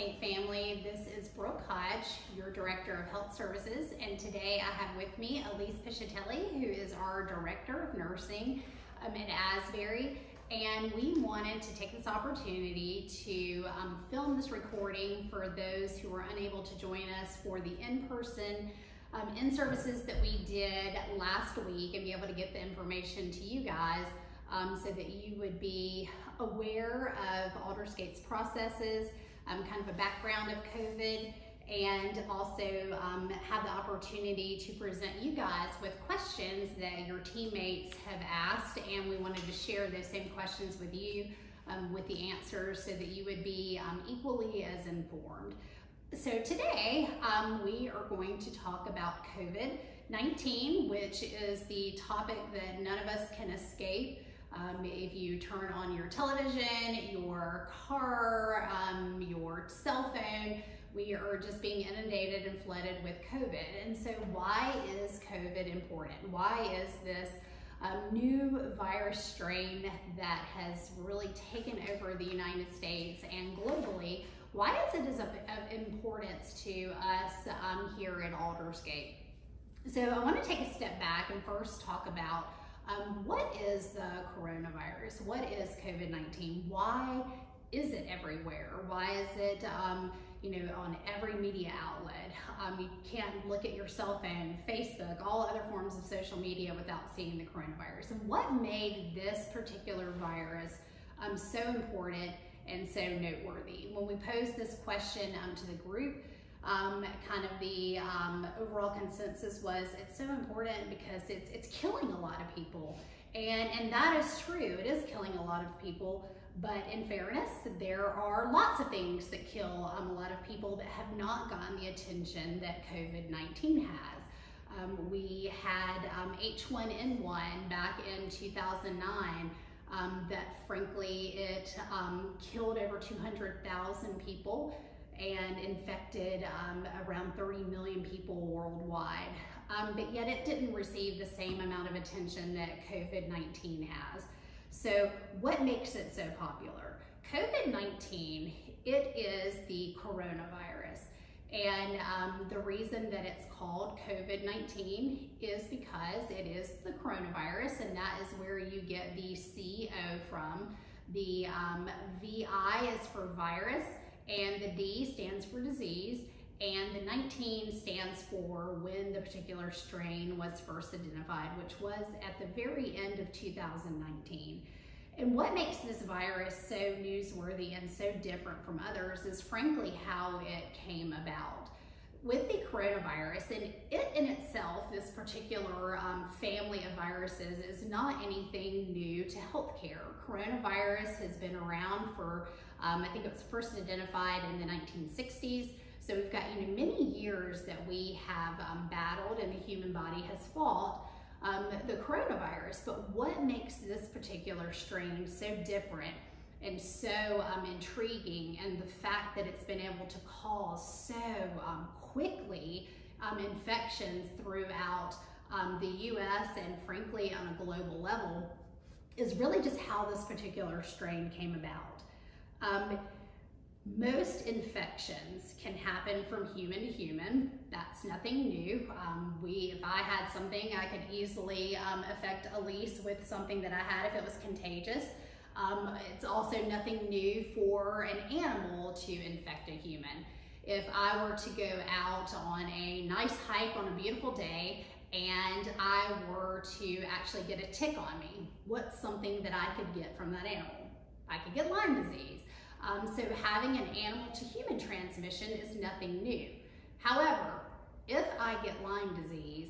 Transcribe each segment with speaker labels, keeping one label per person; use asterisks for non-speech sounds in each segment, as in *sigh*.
Speaker 1: Family. This is Brooke Hodge, your Director of Health Services, and today I have with me Elise Piscitelli, who is our Director of Nursing um, at Asbury. And we wanted to take this opportunity to um, film this recording for those who were unable to join us for the in-person um, in-services that we did last week and be able to get the information to you guys um, so that you would be aware of Aldersgate's processes, um, kind of a background of COVID, and also um, have the opportunity to present you guys with questions that your teammates have asked, and we wanted to share those same questions with you um, with the answers so that you would be um, equally as informed. So today um, we are going to talk about COVID-19, which is the topic that none of us can escape. Um, if you turn on your television, your car, um, your cell phone, we are just being inundated and flooded with COVID. And so why is COVID important? Why is this um, new virus strain that has really taken over the United States and globally, why is it of, importance to us um, here at Aldersgate? So I want to take a step back and first talk about um, what is the coronavirus? What is COVID-19? Why is it everywhere? Why is it, um, you know, on every media outlet? Um, you can't look at your cell phone, Facebook, all other forms of social media without seeing the coronavirus. And what made this particular virus um, so important and so noteworthy? When we posed this question um, to the group, um, kind of the um, overall consensus was it's so important because it's, it's killing a lot of people. And, and that is true, it is killing a lot of people, but in fairness, there are lots of things that kill um, a lot of people that have not gotten the attention that COVID-19 has. Um, we had um, H1N1 back in 2009 um, that frankly it um, killed over 200,000 people and infected um, around 30 million people worldwide. Um, but yet it didn't receive the same amount of attention that COVID-19 has. So what makes it so popular? COVID-19, it is the coronavirus. And um, the reason that it's called COVID-19 is because it is the coronavirus and that is where you get the CO from. The um, VI is for virus and the D stands for disease, and the 19 stands for when the particular strain was first identified, which was at the very end of 2019. And what makes this virus so newsworthy and so different from others is frankly how it came about. With the coronavirus, and it in itself, this particular um, family of viruses is not anything new to healthcare. Coronavirus has been around for um, I think it was first identified in the 1960s. So we've got you know many years that we have um, battled and the human body has fought um, the coronavirus. But what makes this particular strain so different and so um, intriguing and the fact that it's been able to cause so um, quickly um, infections throughout um, the US and frankly on a global level is really just how this particular strain came about. Um, most infections can happen from human to human. That's nothing new. Um, we, if I had something, I could easily um, affect Elise with something that I had if it was contagious. Um, it's also nothing new for an animal to infect a human. If I were to go out on a nice hike on a beautiful day and I were to actually get a tick on me, what's something that I could get from that animal? I could get Lyme disease. Um, so having an animal to human transmission is nothing new. However, if I get Lyme disease,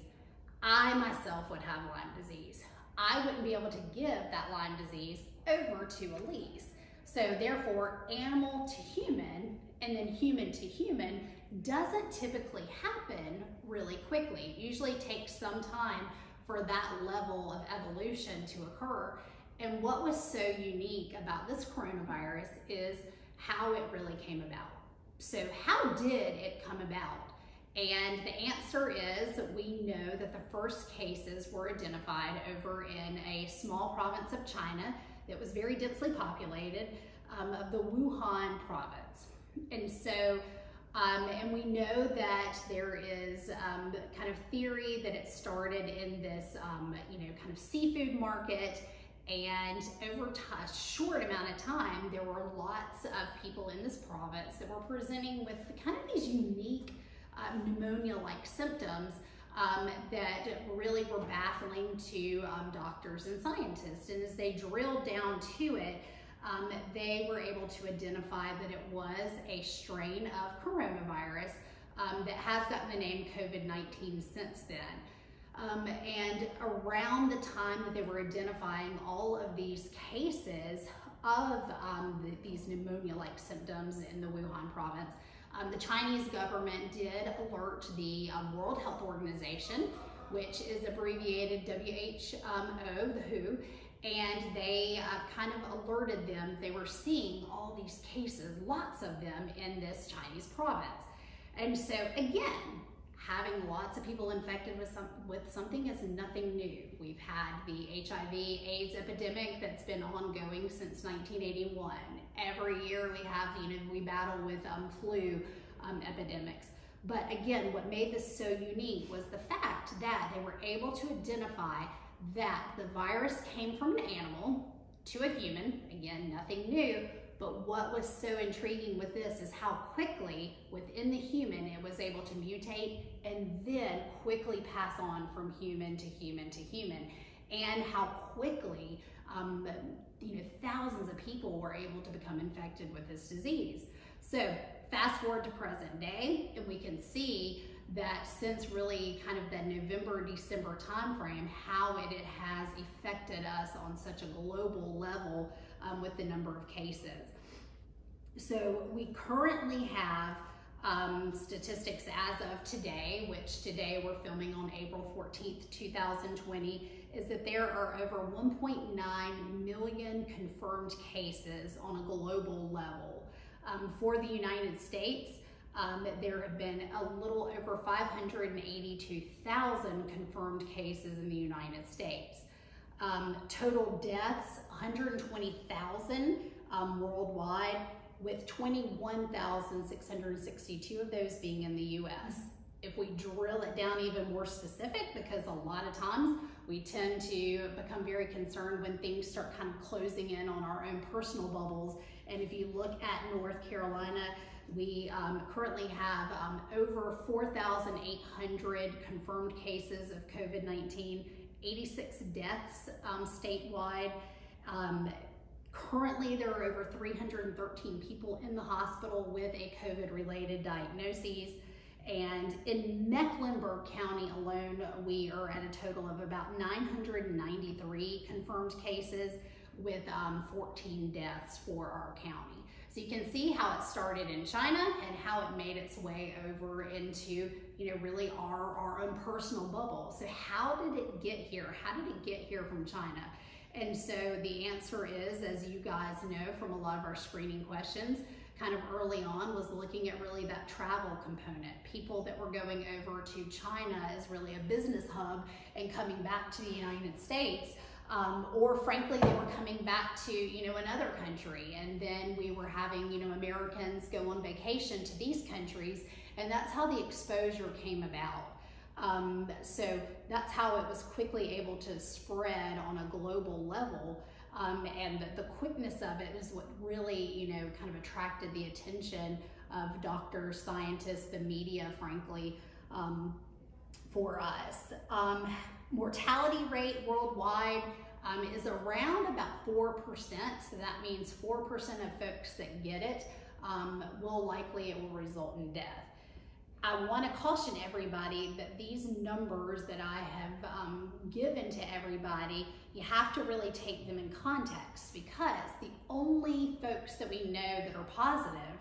Speaker 1: I myself would have Lyme disease. I wouldn't be able to give that Lyme disease over to Elise. So therefore, animal to human and then human to human doesn't typically happen really quickly. It usually takes some time for that level of evolution to occur. And what was so unique about this coronavirus is how it really came about. So how did it come about? And the answer is we know that the first cases were identified over in a small province of China that was very densely populated um, of the Wuhan province. And so, um, and we know that there is um, kind of theory that it started in this, um, you know, kind of seafood market. And over a short amount of time, there were lots of people in this province that were presenting with kind of these unique uh, pneumonia-like symptoms um, that really were baffling to um, doctors and scientists. And as they drilled down to it, um, they were able to identify that it was a strain of coronavirus um, that has gotten the name COVID-19 since then. Um, and around the time that they were identifying all of these cases of um, the, these pneumonia-like symptoms in the Wuhan province, um, the Chinese government did alert the um, World Health Organization, which is abbreviated WHO, the WHO, and they uh, kind of alerted them they were seeing all these cases, lots of them in this Chinese province. And so again, having lots of people infected with, some, with something is nothing new. We've had the HIV AIDS epidemic that's been ongoing since 1981. Every year we have, you know, we battle with um, flu um, epidemics. But again, what made this so unique was the fact that they were able to identify that the virus came from an animal to a human, again, nothing new, but what was so intriguing with this is how quickly within the human it was able to mutate and then quickly pass on from human to human to human and how quickly um, you know thousands of people were able to become infected with this disease. So fast forward to present day and we can see that since really kind of that November, December timeframe, how it, it has affected us on such a global level um, with the number of cases. So we currently have um, statistics as of today, which today we're filming on April 14th, 2020, is that there are over 1.9 million confirmed cases on a global level. Um, for the United States, um, there have been a little over 582,000 confirmed cases in the United States. Um, total deaths, 120,000 um, worldwide, with 21,662 of those being in the US. If we drill it down even more specific, because a lot of times we tend to become very concerned when things start kind of closing in on our own personal bubbles. And if you look at North Carolina, we um, currently have um, over 4,800 confirmed cases of COVID-19, 86 deaths um, statewide. Currently, there are over 313 people in the hospital with a COVID-related diagnosis. And in Mecklenburg County alone, we are at a total of about 993 confirmed cases with um, 14 deaths for our county. So you can see how it started in China and how it made its way over into, you know, really our, our own personal bubble. So how did it get here? How did it get here from China? And so the answer is, as you guys know from a lot of our screening questions, kind of early on was looking at really that travel component. People that were going over to China as really a business hub and coming back to the United States um, or frankly, they were coming back to, you know, another country. And then we were having, you know, Americans go on vacation to these countries. And that's how the exposure came about. Um, so that's how it was quickly able to spread on a global level. Um, and the, the, quickness of it is what really, you know, kind of attracted the attention of doctors, scientists, the media, frankly, um, for us. Um, mortality rate worldwide um, is around about 4%. So that means 4% of folks that get it um, will likely, it will result in death. I want to caution everybody that these numbers that I have um, given to everybody, you have to really take them in context because the only folks that we know that are positive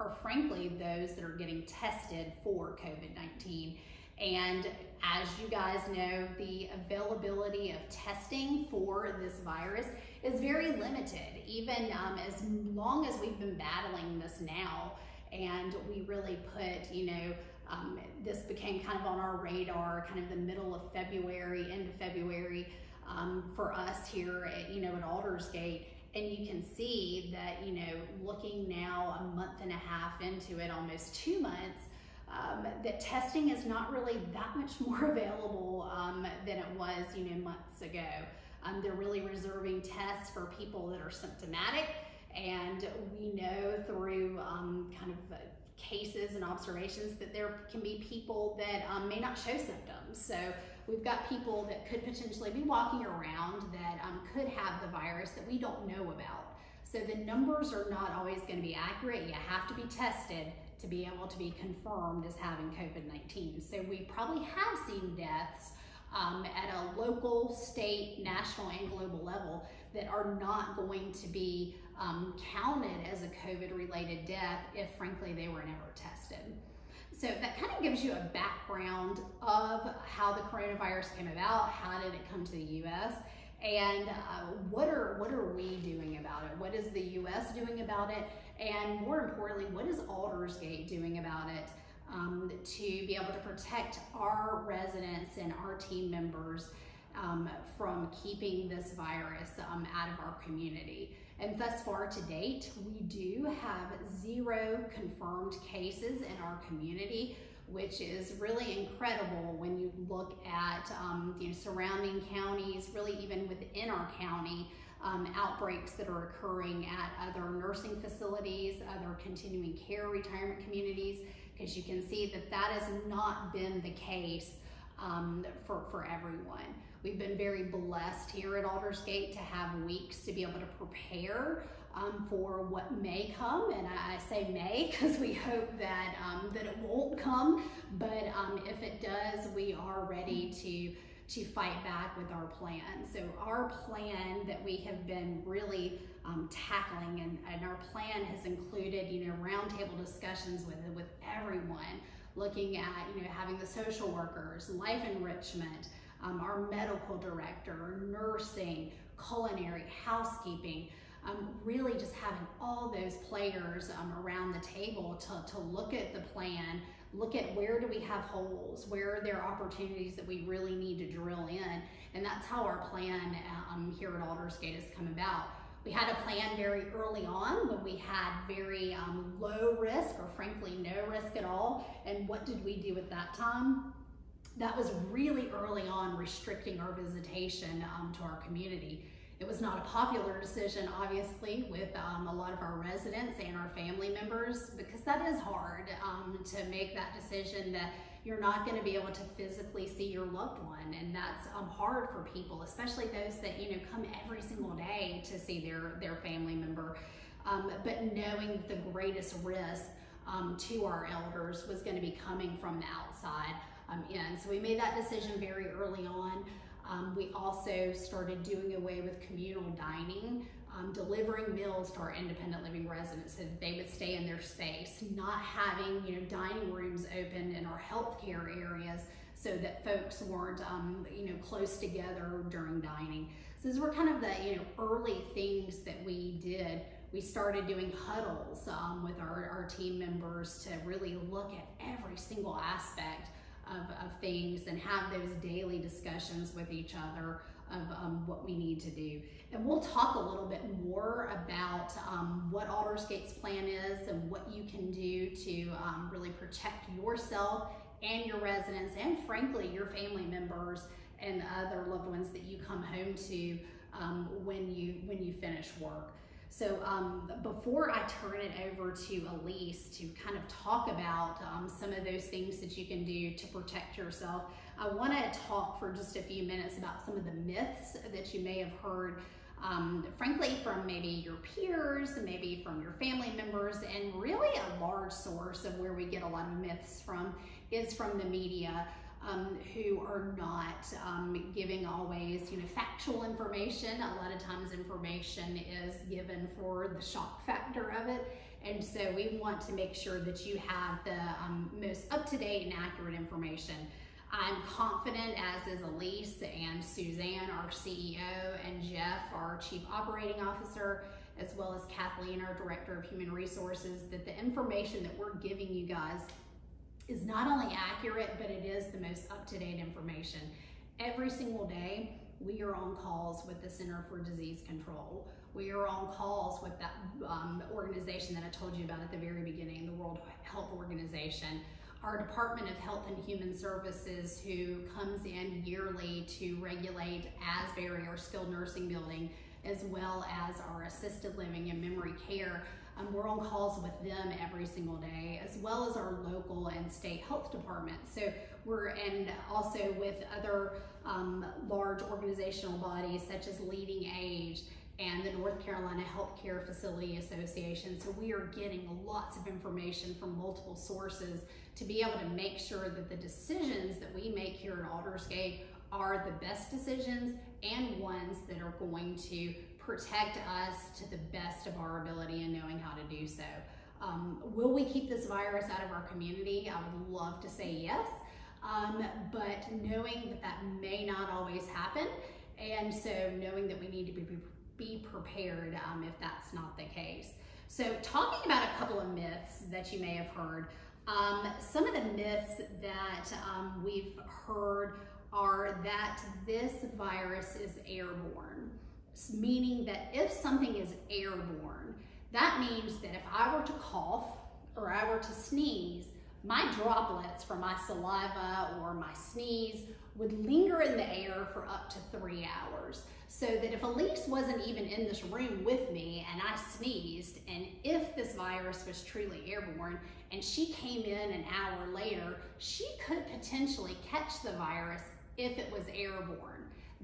Speaker 1: are frankly those that are getting tested for COVID-19 and as you guys know, the availability of testing for this virus is very limited, even um, as long as we've been battling this now. And we really put, you know, um, this became kind of on our radar, kind of the middle of February, end of February um, for us here, at, you know, at Aldersgate. And you can see that, you know, looking now a month and a half into it, almost two months, um, that testing is not really that much more *laughs* available um, than it was, you know, months ago. Um, they're really reserving tests for people that are symptomatic, and we know through um, kind of cases and observations that there can be people that um, may not show symptoms. So we've got people that could potentially be walking around that um, could have the virus that we don't know about. So the numbers are not always going to be accurate. You have to be tested to be able to be confirmed as having COVID-19. So we probably have seen deaths um, at a local, state, national, and global level that are not going to be um, counted as a COVID-related death if frankly they were never tested. So that kind of gives you a background of how the coronavirus came about, how did it come to the US, and uh, what are what are we doing about it? What is the US doing about it? And more importantly, what is Aldersgate doing about it um, to be able to protect our residents and our team members um, from keeping this virus um, out of our community? And thus far to date, we do have zero confirmed cases in our community, which is really incredible when you look at um, you know, surrounding counties, really even within our county, um, outbreaks that are occurring at other nursing facilities, other continuing care retirement communities, because you can see that that has not been the case um, for, for everyone. We've been very blessed here at Aldersgate to have weeks to be able to prepare um, for what may come, and I, say may because we hope that um, that it won't come. But um, if it does, we are ready to to fight back with our plan. So our plan that we have been really um, tackling, and, and our plan has included, you know, roundtable discussions with with everyone, looking at, you know, having the social workers, life enrichment, um, our medical director, nursing, culinary, housekeeping, um, really just having all those players um, around the table to, to look at the plan, look at where do we have holes, where are there opportunities that we really need to drill in. And that's how our plan um, here at Aldersgate has come about. We had a plan very early on when we had very um, low risk or frankly no risk at all. And what did we do at that time? That was really early on restricting our visitation um, to our community. It was not a popular decision, obviously, with um, a lot of our residents and our family members, because that is hard um, to make that decision that you're not going to be able to physically see your loved one. And that's um, hard for people, especially those that, you know, come every single day to see their, their family member. Um, but knowing the greatest risk um, to our elders was going to be coming from the outside um, in. So we made that decision very early on. Um, we also started doing away with communal dining, um, delivering meals to our independent living residents so that they would stay in their space, not having you know dining rooms open in our healthcare areas so that folks weren't um, you know close together during dining. So these were kind of the you know early things that we did. We started doing huddles um, with our, our team members to really look at every single aspect of, of things and have those daily discussions with each other of um, what we need to do. And we'll talk a little bit more about um, what Aldersgate's plan is and what you can do to um, really protect yourself and your residents and frankly your family members and other loved ones that you come home to um, when you when you finish work. So um, before I turn it over to Elise to kind of talk about um, some of those things that you can do to protect yourself, I want to talk for just a few minutes about some of the myths that you may have heard um, frankly from maybe your peers, maybe from your family members, and really a large source of where we get a lot of myths from is from the media um, who are not um, giving always, you know, factual information. A lot of times information is given for the shock factor of it. And so we want to make sure that you have the um, most up-to-date and accurate information. I'm confident, as is Elise and Suzanne, our CEO, and Jeff, our Chief Operating Officer, as well as Kathleen, our Director of Human Resources, that the information that we're giving you guys is not only accurate, but it is the most up-to-date information. Every single day, we are on calls with the Center for Disease Control. we are on calls with that um, organization that I told you about at the very beginning, the World Health Organization. Our Department of Health and Human Services, who comes in yearly to regulate Asbury, our skilled nursing building, as well as our assisted living and memory care. Um, we're on calls with them every single day, as well as our local and state health departments. So we're, and also with other um, large organizational bodies such as LeadingAge and the North Carolina Healthcare Facility Association. So we are getting lots of information from multiple sources to be able to make sure that the decisions that we make here at Aldersgate are the best decisions and ones that are going to protect us to the best of our ability and knowing how to do so. Um, will we keep this virus out of our community? I would love to say yes, um, but knowing that that may not always happen, and so knowing that we need to be, be prepared um, if that's not the case. So talking about a couple of myths that you may have heard, um, some of the myths that um, we've heard are that this virus is airborne meaning that if something is airborne, that means that if I were to cough or I were to sneeze, my droplets from my saliva or my sneeze would linger in the air for up to three hours. So that if Elise wasn't even in this room with me and I sneezed, and if this virus was truly airborne and she came in an hour later, she could potentially catch the virus if it was airborne.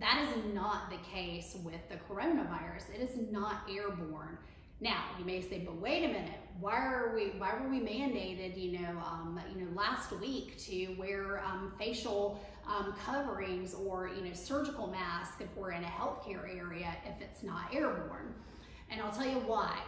Speaker 1: That is not the case with the coronavirus. It is not airborne. Now you may say, but wait a minute, why are we? Why were we mandated? You know, um, you know, last week to wear um, facial um, coverings or you know surgical masks if we're in a healthcare area if it's not airborne. And I'll tell you why.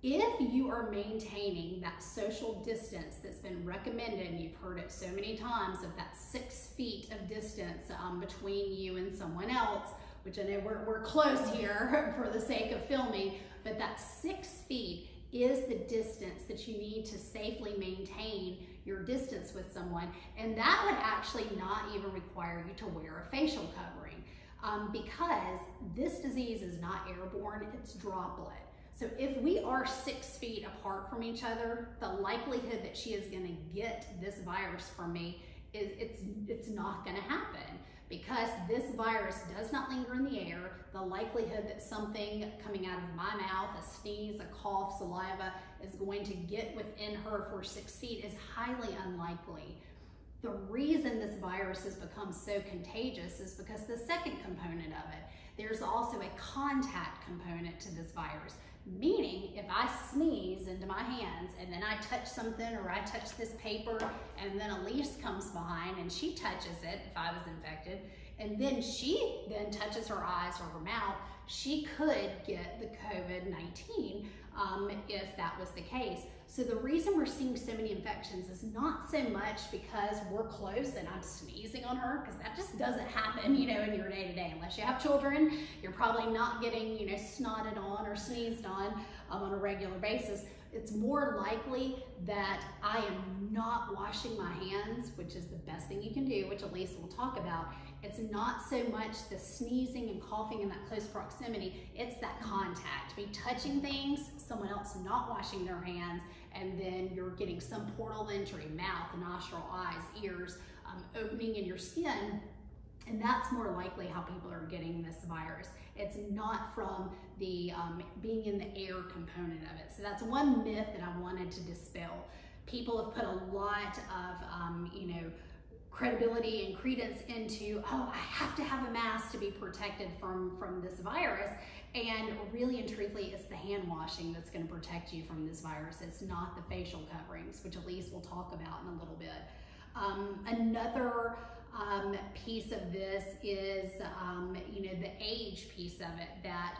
Speaker 1: If you are maintaining that social distance that's been recommended, and you've heard it so many times, of that six feet of distance um, between you and someone else, which I know we're, we're close here *laughs* for the sake of filming, but that six feet is the distance that you need to safely maintain your distance with someone. And that would actually not even require you to wear a facial covering um, because this disease is not airborne, it's droplet. So if we are six feet apart from each other, the likelihood that she is gonna get this virus from me is it's, it's not gonna happen because this virus does not linger in the air. The likelihood that something coming out of my mouth, a sneeze, a cough, saliva, is going to get within her for six feet is highly unlikely. The reason this virus has become so contagious is because the second component of it, there's also a contact component to this virus. Meaning, if I sneeze into my hands and then I touch something or I touch this paper and then Elise comes behind and she touches it if I was infected, and then she then touches her eyes or her mouth, she could get the COVID-19 um, if that was the case. So the reason we're seeing so many infections is not so much because we're close and I'm sneezing on her, because that just doesn't happen, you know, in your day-to-day. Unless you have children, you're probably not getting, you know, snotted on or sneezed on um, on a regular basis. It's more likely that I am not washing my hands, which is the best thing you can do, which Elise will talk about, it's not so much the sneezing and coughing in that close proximity, it's that contact. Be touching things, someone else not washing their hands, and then you're getting some portal entry, mouth, nostril, eyes, ears, um, opening in your skin, and that's more likely how people are getting this virus. It's not from the um, being in the air component of it. So that's one myth that I wanted to dispel. People have put a lot of, um, you know, credibility and credence into, oh, I have to have a mask to be protected from, from this virus. And really and truthfully, it's the hand washing that's gonna protect you from this virus. It's not the facial coverings, which Elise will talk about in a little bit. Um, another um, piece of this is, um, you know, the age piece of it that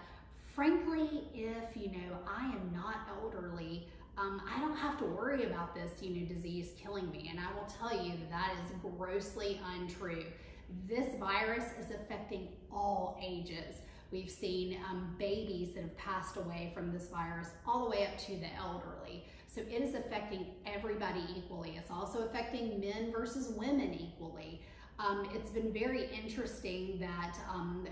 Speaker 1: frankly, if, you know, I am not elderly, um, I don't have to worry about this, you know, disease killing me. And I will tell you that that is grossly untrue. This virus is affecting all ages. We've seen um, babies that have passed away from this virus all the way up to the elderly. So it is affecting everybody equally. It's also affecting men versus women equally. Um, it's been very interesting that um,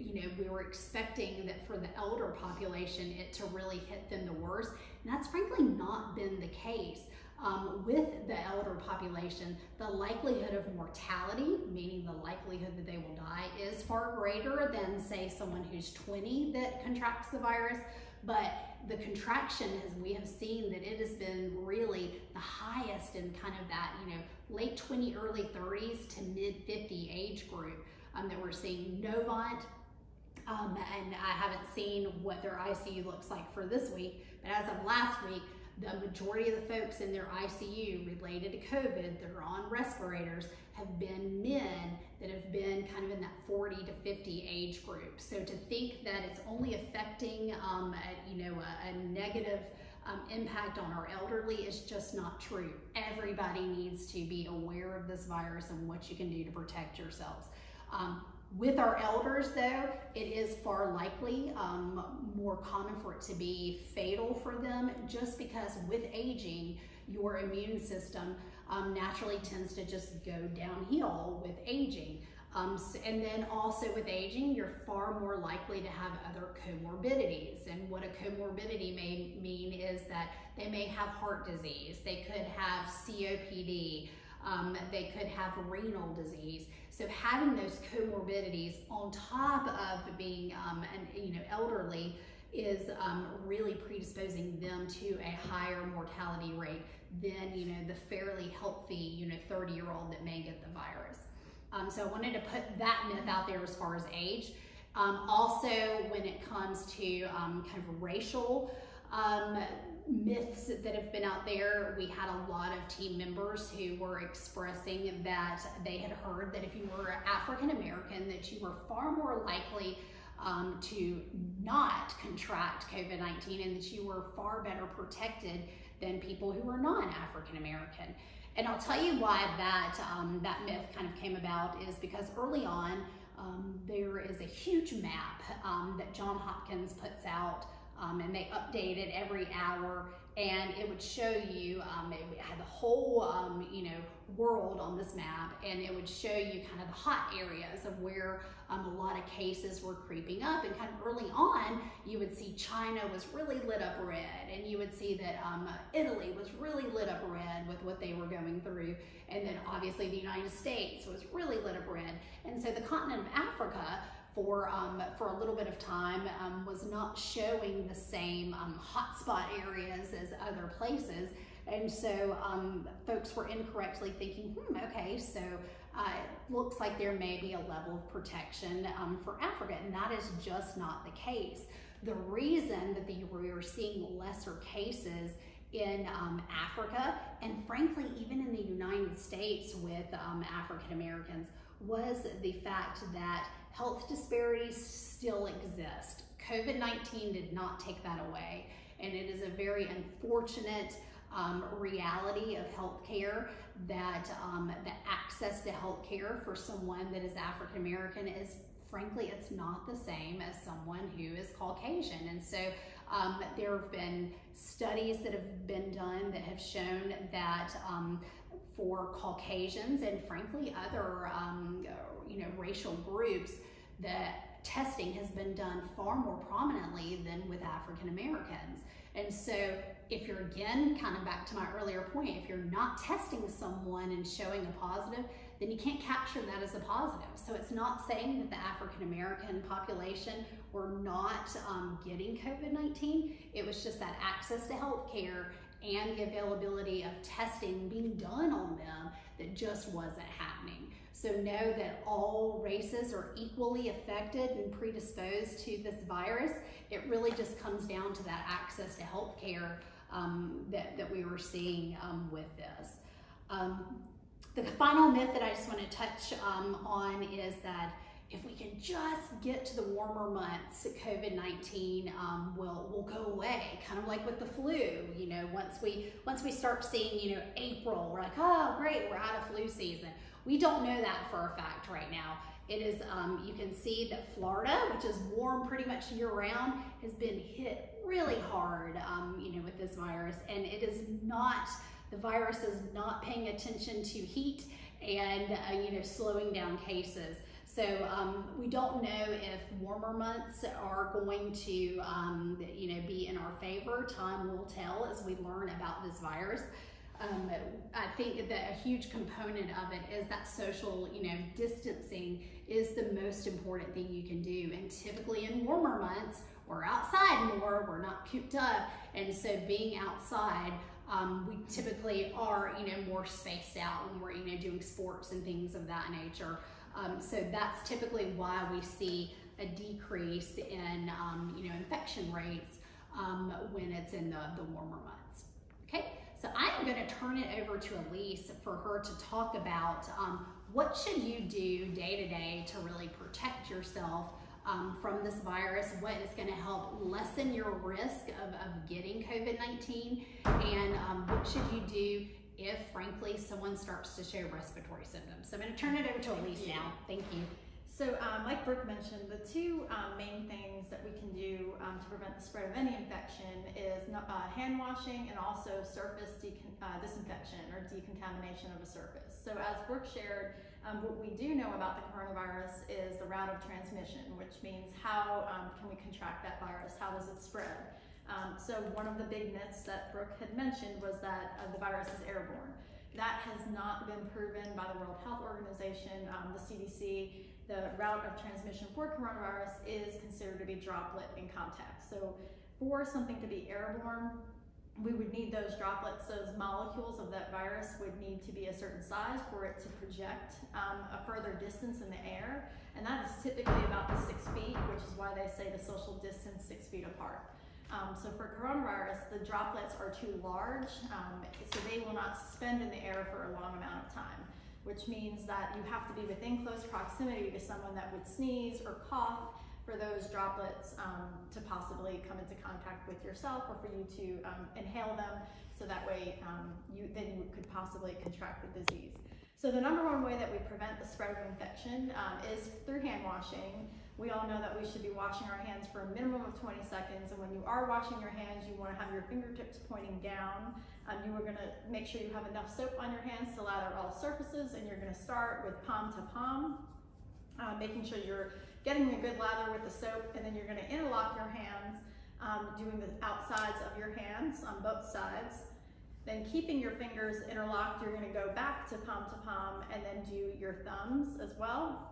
Speaker 1: you know, we were expecting that for the elder population, it to really hit them the worst. And that's frankly not been the case. Um, with the elder population, the likelihood of mortality, meaning the likelihood that they will die, is far greater than, say, someone who's 20 that contracts the virus. But the contraction, as we have seen, that it has been really the highest in kind of that, you know, late 20, early 30s to mid 50 age group um, that we're seeing. Novant, um, and I haven't seen what their ICU looks like for this week, but as of last week, the majority of the folks in their ICU related to COVID that are on respirators have been men that have been kind of in that 40 to 50 age group. So to think that it's only affecting, um, a, you know, a, a negative um, impact on our elderly is just not true. Everybody needs to be aware of this virus and what you can do to protect yourselves. Um, with our elders, though, it is far likely, um, more common for it to be fatal for them just because with aging, your immune system um, naturally tends to just go downhill with aging. Um, so, and then also with aging, you're far more likely to have other comorbidities. And what a comorbidity may mean is that they may have heart disease, they could have COPD, um, they could have renal disease. So having those comorbidities on top of being um, an, you know elderly is um, really predisposing them to a higher mortality rate than you know the fairly healthy you know 30 year old that may get the virus. Um, so I wanted to put that myth out there as far as age. Um, also, when it comes to um, kind of racial um, myths that have been out there. We had a lot of team members who were expressing that they had heard that if you were African American, that you were far more likely um, to not contract COVID-19 and that you were far better protected than people who were non-African American. And I'll tell you why that, um, that myth kind of came about is because early on, um, there is a huge map um, that John Hopkins puts out um, and they update it every hour and it would show you, um, it had the whole, um, you know, world on this map and it would show you kind of the hot areas of where um, a lot of cases were creeping up and kind of early on you would see China was really lit up red and you would see that um, Italy was really lit up red with what they were going through and then obviously the United States was really lit up red and so the continent of Africa for, um, for a little bit of time um, was not showing the same um, hotspot areas as other places. And so um, folks were incorrectly thinking, hmm, okay, so uh, it looks like there may be a level of protection um, for Africa, and that is just not the case. The reason that the, we are seeing lesser cases in um, Africa, and frankly, even in the United States with um, African Americans, was the fact that health disparities still exist. COVID-19 did not take that away, and it is a very unfortunate um, reality of healthcare that um, the access to healthcare for someone that is African American is frankly it's not the same as someone who is Caucasian and so um, there have been studies that have been done that have shown that um, for Caucasians and frankly other um, you know racial groups that testing has been done far more prominently than with African Americans. And so if you're again, kind of back to my earlier point, if you're not testing someone and showing a positive, then you can't capture that as a positive. So it's not saying that the African American population were not um, getting COVID-19. It was just that access to health care and the availability of testing being done on them that just wasn't happening. So know that all races are equally affected and predisposed to this virus. It really just comes down to that access to health care um, that, that we were seeing um, with this. Um, the final myth that I just want to touch um, on is that if we can just get to the warmer months, COVID-19 um, will will go away, kind of like with the flu. You know, once we once we start seeing, you know, April, we're like, oh, great, we're out of flu season. We don't know that for a fact right now. It is, um, you can see that Florida, which is warm pretty much year round, has been hit really hard, um, you know, with this virus. And it is not, the virus is not paying attention to heat and, uh, you know, slowing down cases. So um, we don't know if warmer months are going to, um, you know, be in our favor. Time will tell as we learn about this virus. Um, I think that a huge component of it is that social, you know, distancing is the most important thing you can do. And typically in warmer months, we're outside more, we're not cooped up. And so being outside, um, we typically are, you know, more spaced out when we're, you know, doing sports and things of that nature. Um, so that's typically why we see a decrease in, um, you know, infection rates um, when it's in the, the warmer months. Okay, so I'm going to turn it over to Elise for her to talk about um, what should you do day to day to really protect yourself um, from this virus, what is going to help lessen your risk of, of getting COVID-19, and um, what should you do if, frankly, someone starts to show respiratory symptoms. So I'm going to turn it over to Elise now. Thank you.
Speaker 2: So um, like Brooke mentioned, the two um, main things that we can do um, to prevent the spread of any infection is uh, hand washing and also surface uh, disinfection or decontamination of a surface. So as Brooke shared, um, what we do know about the coronavirus is the route of transmission, which means how um, can we contract that virus? How does it spread? Um, so one of the big myths that Brooke had mentioned was that uh, the virus is airborne. That has not been proven by the World Health Organization, the CDC, the route of transmission for coronavirus is considered to be droplet in contact. So for something to be airborne, we would need those droplets, those molecules of that virus would need to be a certain size for it to project um, a further distance in the air. And that is typically about the six feet, which is why they say the social distance six feet apart. Um, so for coronavirus, the droplets are too large, um, so they will not suspend in the air for a long amount of time which means that you have to be within close proximity to someone that would sneeze or cough for those droplets um, to possibly come into contact with yourself or for you to um, inhale them so that way um, you then you could possibly contract the disease. So the number one way that we prevent the spread of infection um, is through hand washing. We all know that we should be washing our hands for a minimum of 20 seconds. And when you are washing your hands, you want to have your fingertips pointing down. Um, you are going to make sure you have enough soap on your hands to lather all surfaces. And you're going to start with palm to palm, uh, making sure you're getting a good lather with the soap. And then you're going to interlock your hands, um, doing the outsides of your hands on both sides. Then keeping your fingers interlocked, you're gonna go back to palm to palm and then do your thumbs as well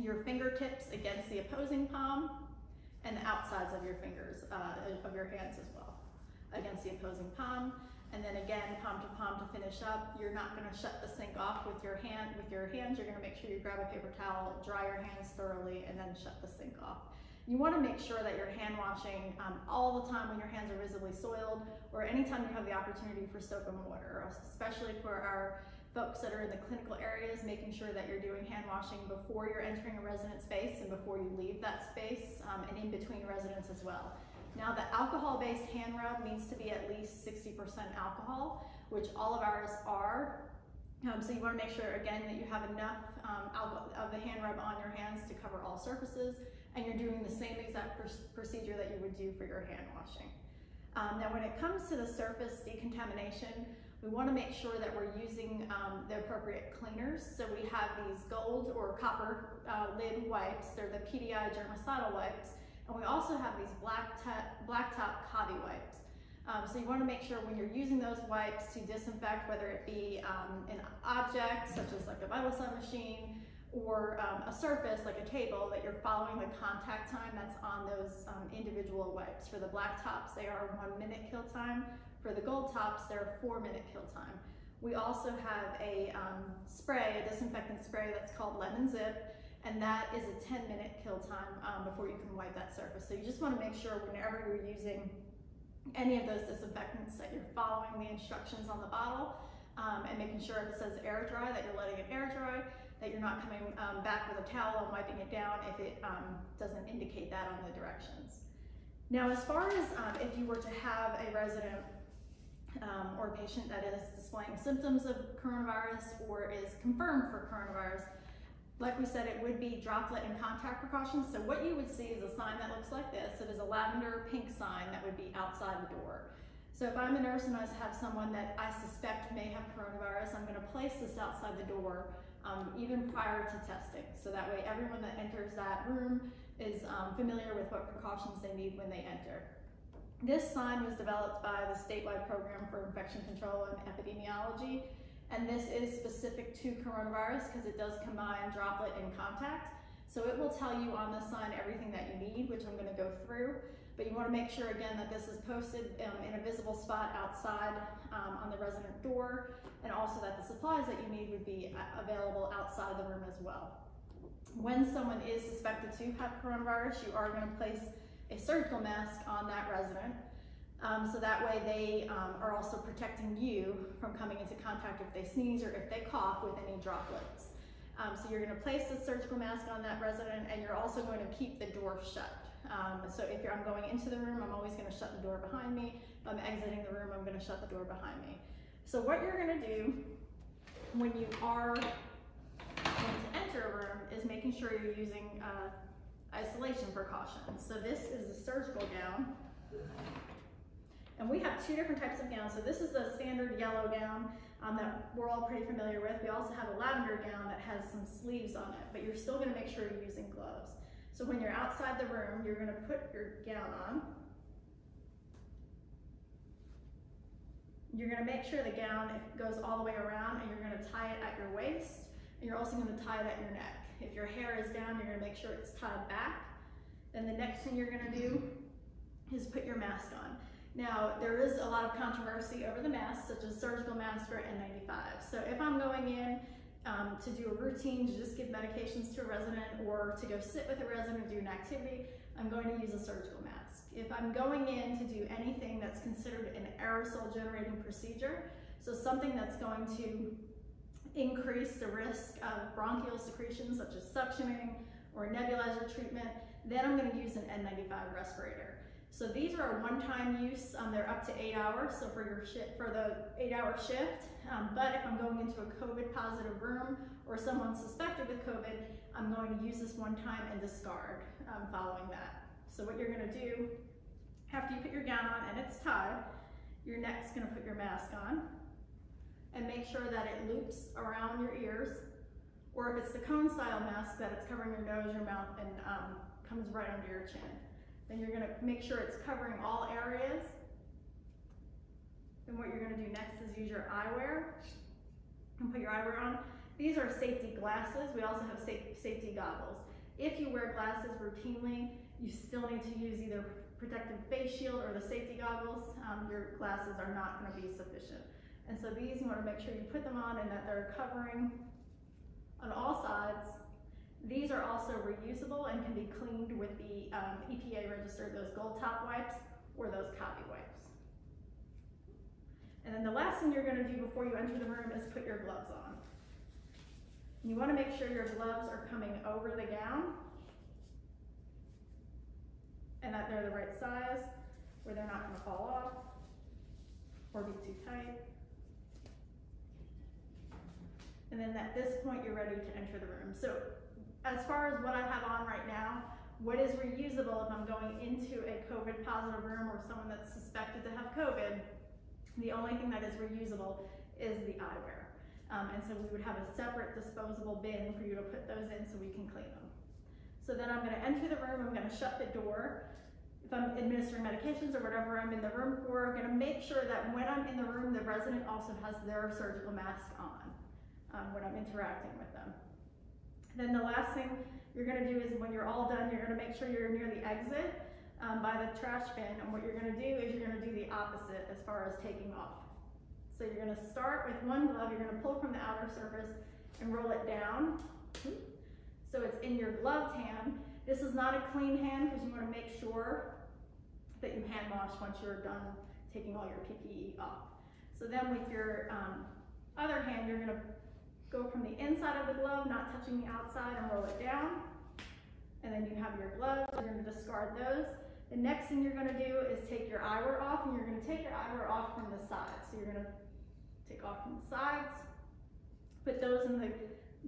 Speaker 2: your fingertips against the opposing palm and the outsides of your fingers, uh, of your hands as well, against the opposing palm. And then again, palm to palm to finish up. You're not gonna shut the sink off with your hand. With your hands, you're gonna make sure you grab a paper towel, dry your hands thoroughly, and then shut the sink off. You wanna make sure that you're hand washing um, all the time when your hands are visibly soiled, or anytime you have the opportunity for soap and water, especially for our folks that are in the clinical areas, making sure that you're doing hand washing before you're entering a resident space and before you leave that space um, and in between residents as well. Now the alcohol-based hand rub needs to be at least 60% alcohol, which all of ours are. Um, so you wanna make sure again that you have enough um, of the hand rub on your hands to cover all surfaces and you're doing the same exact pr procedure that you would do for your hand washing. Um, now when it comes to the surface decontamination, we want to make sure that we're using um, the appropriate cleaners. So we have these gold or copper uh, lid wipes. They're the PDI germicidal wipes. And we also have these black, black top CaviWipes. Um, so you want to make sure when you're using those wipes to disinfect, whether it be um, an object such as like a VitalSign machine or um, a surface like a table, that you're following the contact time that's on those um, individual wipes. For the black tops, they are one minute kill time. For the gold tops, they're a four minute kill time. We also have a um, spray, a disinfectant spray that's called Lemon Zip, and that is a 10 minute kill time um, before you can wipe that surface. So you just wanna make sure whenever you're using any of those disinfectants that you're following the instructions on the bottle um, and making sure if it says air dry that you're letting it air dry, that you're not coming um, back with a towel and wiping it down if it um, doesn't indicate that on the directions. Now, as far as um, if you were to have a resident um, or a patient that is displaying symptoms of coronavirus or is confirmed for coronavirus, like we said, it would be droplet and contact precautions. So what you would see is a sign that looks like this. It is a lavender pink sign that would be outside the door. So if I'm a nurse and I have someone that I suspect may have coronavirus, I'm gonna place this outside the door um, even prior to testing. So that way everyone that enters that room is um, familiar with what precautions they need when they enter. This sign was developed by the statewide program for infection control and epidemiology. And this is specific to coronavirus because it does combine droplet and contact. So it will tell you on the sign everything that you need, which I'm gonna go through. But you wanna make sure again that this is posted um, in a visible spot outside um, on the resident door and also that the supplies that you need would be uh, available outside the room as well. When someone is suspected to have coronavirus, you are gonna place a surgical mask on that resident. Um, so that way they um, are also protecting you from coming into contact if they sneeze or if they cough with any droplets. Um, so you're gonna place the surgical mask on that resident and you're also going to keep the door shut. Um, so if I'm going into the room, I'm always gonna shut the door behind me. If I'm exiting the room, I'm gonna shut the door behind me. So what you're gonna do when you are going to enter a room is making sure you're using uh, isolation precautions. So this is the surgical gown. And we have two different types of gowns. So this is the standard yellow gown um, that we're all pretty familiar with. We also have a lavender gown that has some sleeves on it, but you're still gonna make sure you're using gloves. So when you're outside the room, you're gonna put your gown on. You're gonna make sure the gown goes all the way around and you're gonna tie it at your waist. And you're also gonna tie it at your neck. If your hair is down, you're gonna make sure it's tied back. Then the next thing you're gonna do is put your mask on. Now, there is a lot of controversy over the masks, such as surgical masks or N95. So if I'm going in um, to do a routine, to just give medications to a resident or to go sit with a resident, do an activity, I'm going to use a surgical mask. If I'm going in to do anything that's considered an aerosol generating procedure, so something that's going to increase the risk of bronchial secretions such as suctioning or nebulizer treatment, then I'm gonna use an N95 respirator. So these are a one-time use. Um, they're up to eight hours. So for your shift, for the eight-hour shift. Um, but if I'm going into a COVID positive room or someone suspected with COVID, I'm going to use this one time and discard um, following that. So what you're going to do after you put your gown on and it's tied, you're next going to put your mask on and make sure that it loops around your ears. Or if it's the cone style mask, that it's covering your nose, your mouth, and um, comes right under your chin. Then you're gonna make sure it's covering all areas. Then what you're gonna do next is use your eyewear and put your eyewear on. These are safety glasses. We also have safety goggles. If you wear glasses routinely, you still need to use either protective face shield or the safety goggles. Um, your glasses are not gonna be sufficient. And so these, you wanna make sure you put them on and that they're covering on all sides these are also reusable and can be cleaned with the um, EPA registered, those gold top wipes or those CaviWipes. And then the last thing you're gonna do before you enter the room is put your gloves on. You wanna make sure your gloves are coming over the gown and that they're the right size where they're not gonna fall off or be too tight. And then at this point, you're ready to enter the room. So as far as what I have on right now, what is reusable if I'm going into a COVID positive room or someone that's suspected to have COVID, the only thing that is reusable is the eyewear. Um, and so we would have a separate disposable bin for you to put those in so we can clean them. So then I'm gonna enter the room, I'm gonna shut the door. If I'm administering medications or whatever I'm in the room for, I'm gonna make sure that when I'm in the room, the resident also has their surgical mask on um, when I'm interacting with them. Then the last thing you're gonna do is when you're all done, you're gonna make sure you're near the exit um, by the trash bin. And what you're gonna do is you're gonna do the opposite as far as taking off. So you're gonna start with one glove, you're gonna pull from the outer surface and roll it down. So it's in your gloved hand. This is not a clean hand because you wanna make sure that you hand wash once you're done taking all your PPE off. So then with your um, other hand, you're gonna Go from the inside of the glove, not touching the outside, and roll it down. And then you have your gloves, you're gonna discard those. The next thing you're gonna do is take your eyewear off, and you're gonna take your eyewear off from the sides. So you're gonna take off from the sides, put those in the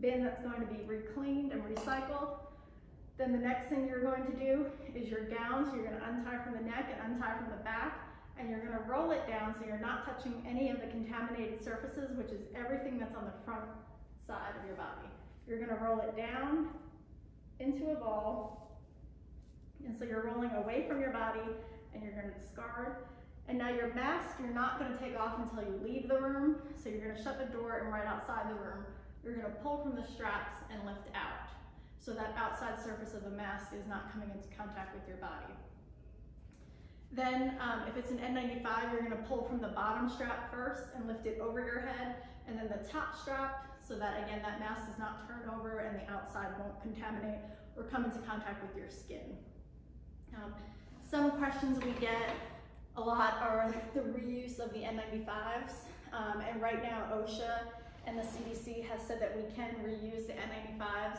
Speaker 2: bin that's going to be recleaned and recycled. Then the next thing you're going to do is your gown. So you're gonna untie from the neck and untie from the back and you're gonna roll it down so you're not touching any of the contaminated surfaces, which is everything that's on the front side of your body. You're gonna roll it down into a ball. And so you're rolling away from your body and you're gonna discard. And now your mask, you're not gonna take off until you leave the room. So you're gonna shut the door and right outside the room, you're gonna pull from the straps and lift out. So that outside surface of the mask is not coming into contact with your body. Then um, if it's an N95, you're gonna pull from the bottom strap first and lift it over your head and then the top strap so that again, that mask does not turn over and the outside won't contaminate or come into contact with your skin. Um, some questions we get a lot are the reuse of the N95s. Um, and right now OSHA and the CDC has said that we can reuse the N95s.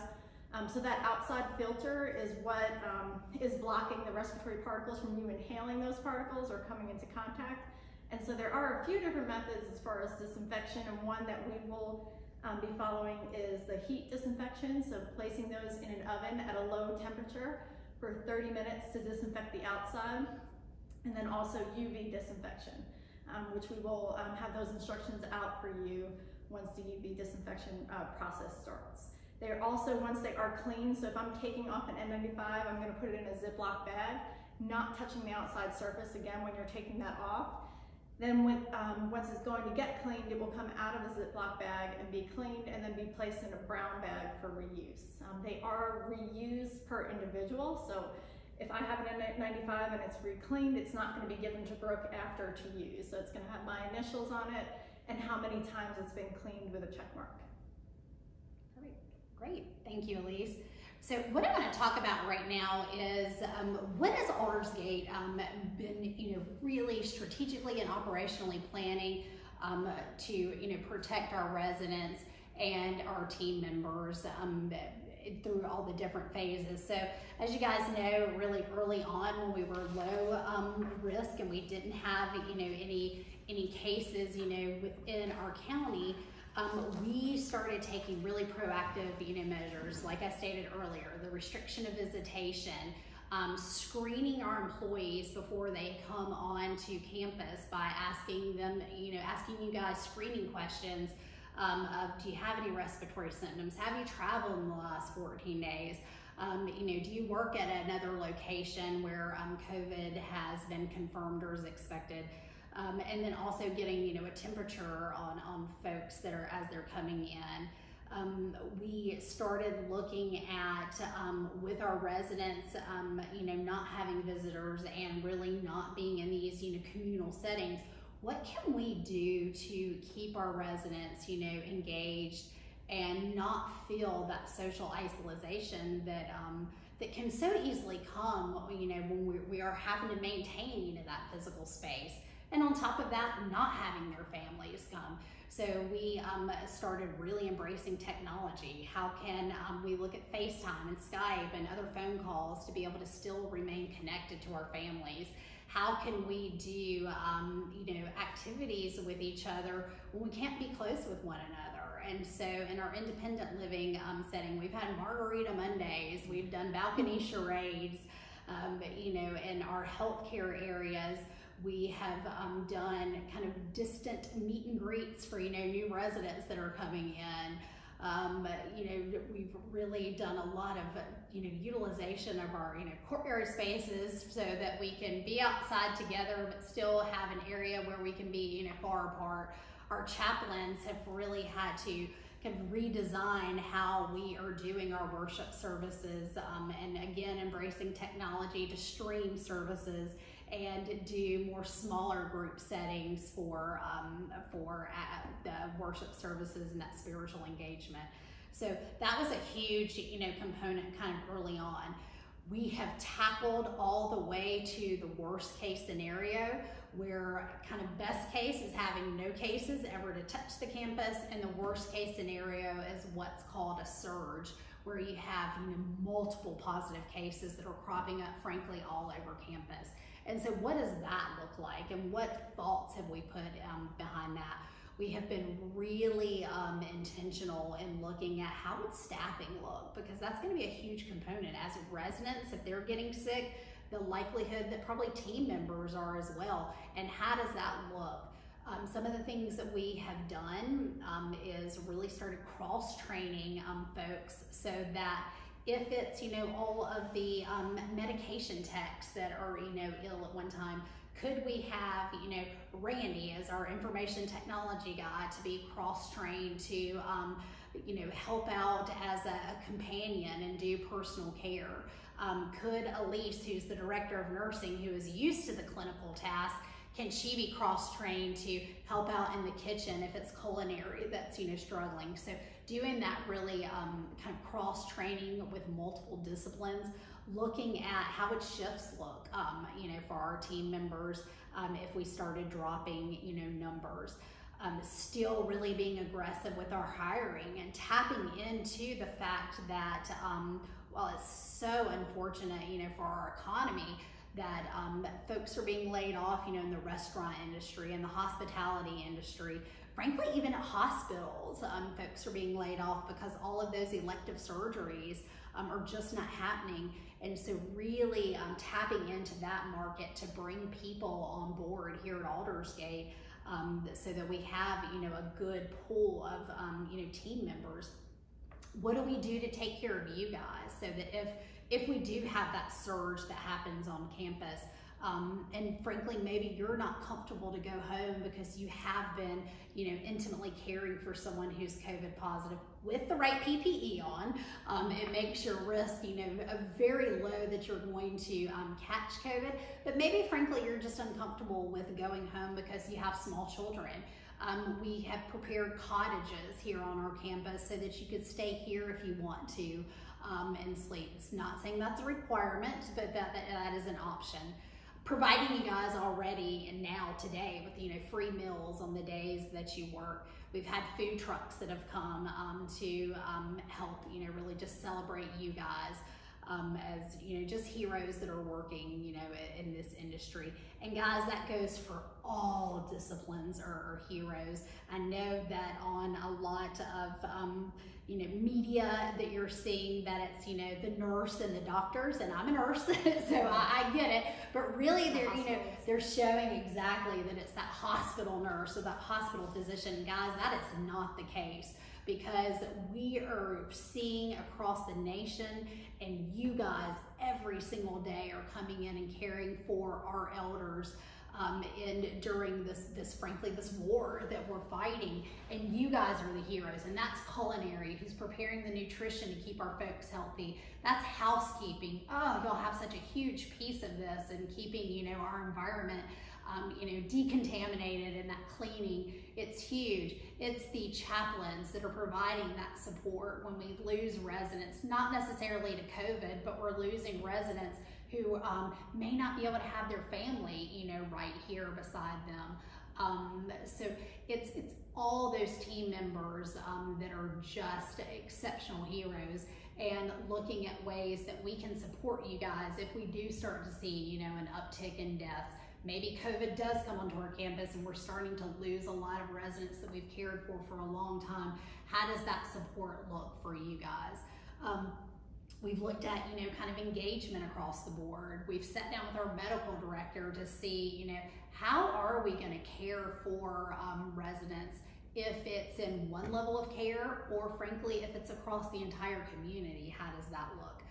Speaker 2: Um, so that outside filter is what um, is blocking the respiratory particles from you inhaling those particles or coming into contact. And so there are a few different methods as far as disinfection and one that we will um, be following is the heat disinfection. So placing those in an oven at a low temperature for 30 minutes to disinfect the outside. And then also UV disinfection, um, which we will um, have those instructions out for you once the UV disinfection uh, process starts. They're also, once they are clean, so if I'm taking off an N95, I'm gonna put it in a Ziploc bag, not touching the outside surface again when you're taking that off. Then um, once it's going to get cleaned, it will come out of the Ziploc bag and be cleaned and then be placed in a brown bag for reuse. Um, they are reused per individual, so if I have an N95 and it's re-cleaned, it's not gonna be given to Brooke after to use. So it's gonna have my initials on it and how many times it's been cleaned with a check mark.
Speaker 1: Great. Thank you, Elise. So what I want to talk about right now is um, what has Aldersgate um, been, you know, really strategically and operationally planning um, to, you know, protect our residents and our team members um, through all the different phases. So as you guys know, really early on when we were low um, risk and we didn't have, you know, any any cases, you know, within our county, um, we started taking really proactive know, measures, like I stated earlier, the restriction of visitation, um, screening our employees before they come on to campus by asking them, you know, asking you guys screening questions um, of do you have any respiratory symptoms? Have you traveled in the last 14 days? Um, you know, do you work at another location where um, COVID has been confirmed or is expected? Um, and then also getting, you know, a temperature on, on folks that are, as they're coming in. Um, we started looking at um, with our residents, um, you know, not having visitors and really not being in these, you know, communal settings. What can we do to keep our residents, you know, engaged and not feel that social isolation that um, that can so easily come, you know, when we, we are having to maintain, you know, that physical space. And on top of that, not having their families come. So we um, started really embracing technology. How can um, we look at FaceTime and Skype and other phone calls to be able to still remain connected to our families? How can we do, um, you know, activities with each other when we can't be close with one another? And so in our independent living um, setting, we've had Margarita Mondays, we've done balcony charades, um, you know, in our healthcare areas. We have um, done kind of distant meet and greets for, you know, new residents that are coming in. Um, you know, we've really done a lot of, you know, utilization of our, you know, courtyard spaces so that we can be outside together, but still have an area where we can be, you know, far apart. Our chaplains have really had to kind of redesign how we are doing our worship services um, and again, embracing technology to stream services and do more smaller group settings for, um, for uh, the worship services and that spiritual engagement. So that was a huge, you know, component kind of early on. We have tackled all the way to the worst case scenario where kind of best case is having no cases ever to touch the campus and the worst case scenario is what's called a surge where you have you know multiple positive cases that are cropping up frankly all over campus and so what does that look like? And what thoughts have we put um, behind that? We have been really um, intentional in looking at how would staffing look because that's going to be a huge component. As residents if they're getting sick the likelihood that probably team members are as well. And how does that look? Um, some of the things that we have done um, is really started cross training um, folks so that if it's you know all of the um, medication techs that are you know ill at one time. Could we have you know randy as our information technology guy to be cross trained to um, you know help out as a, a, companion and do personal care? Um, could elise who's the director of nursing who is used to the clinical task can she be cross-trained to help out in the kitchen if it's culinary that's you know struggling? So doing that really um, kind of cross-training with multiple disciplines looking at how would shifts look um, you know for our team members um, if we started dropping you know numbers um, still really being aggressive with our hiring and tapping into the fact that um, while it's so unfortunate you know for our economy that um, folks are being laid off, you know, in the restaurant industry and the hospitality industry. Frankly, even at hospitals, um, folks are being laid off because all of those elective surgeries um, are just not happening. And so really um, tapping into that market to bring people on board here at Aldersgate um, so that we have, you know, a good pool of, um, you know, team members. What do we do to take care of you guys so that if if we do have that surge that happens on campus, um, and frankly, maybe you're not comfortable to go home because you have been, you know, intimately caring for someone who's COVID positive with the right PPE on. Um, it makes your risk, you know, very low that you're going to um, catch COVID. But maybe, frankly, you're just uncomfortable with going home because you have small children. Um, we have prepared cottages here on our campus so that you could stay here if you want to um, and sleep. It's not saying that's a requirement, but that, that, that is an option. Providing you guys already and now today with you know free meals on the days that you work. We've had food trucks that have come um, to um, help you know really just celebrate you guys um, as you know just heroes that are working you know in this industry and guys that goes for all disciplines or, are heroes i know that on a lot of um, you know media that you're seeing that it's you know the nurse and the doctors and i'm a nurse *laughs* so I, I, get it. But really they're you know they're showing exactly that it's that hospital nurse or that hospital physician. Guys that is not the case because we are seeing across the nation and you guys every single day are coming in and caring for our elders um, and during this, this, frankly, this war that we're fighting. And you guys are the heroes, and that's culinary, who's preparing the nutrition to keep our folks healthy. That's housekeeping. Oh, y'all have such a huge piece of this and keeping, you know, our environment um, you know, decontaminated and that cleaning, it's huge. It's the chaplains that are providing that support when we lose residents, not necessarily to COVID, but we're losing residents who um, may not be able to have their family, you know, right here beside them. Um, so it's it's all those team members um, that are just exceptional heroes and looking at ways that we can support you guys if we do start to see, you know, an uptick in deaths Maybe COVID does come onto our campus and we're starting to lose a lot of residents that we've cared for for a long time. How does that support look for you guys? Um, We've looked at, you know, kind of engagement across the board. We've sat down with our medical director to see, you know, how are we going to care for um, residents if it's in one level of care or frankly, if it's across the entire community, how does that look?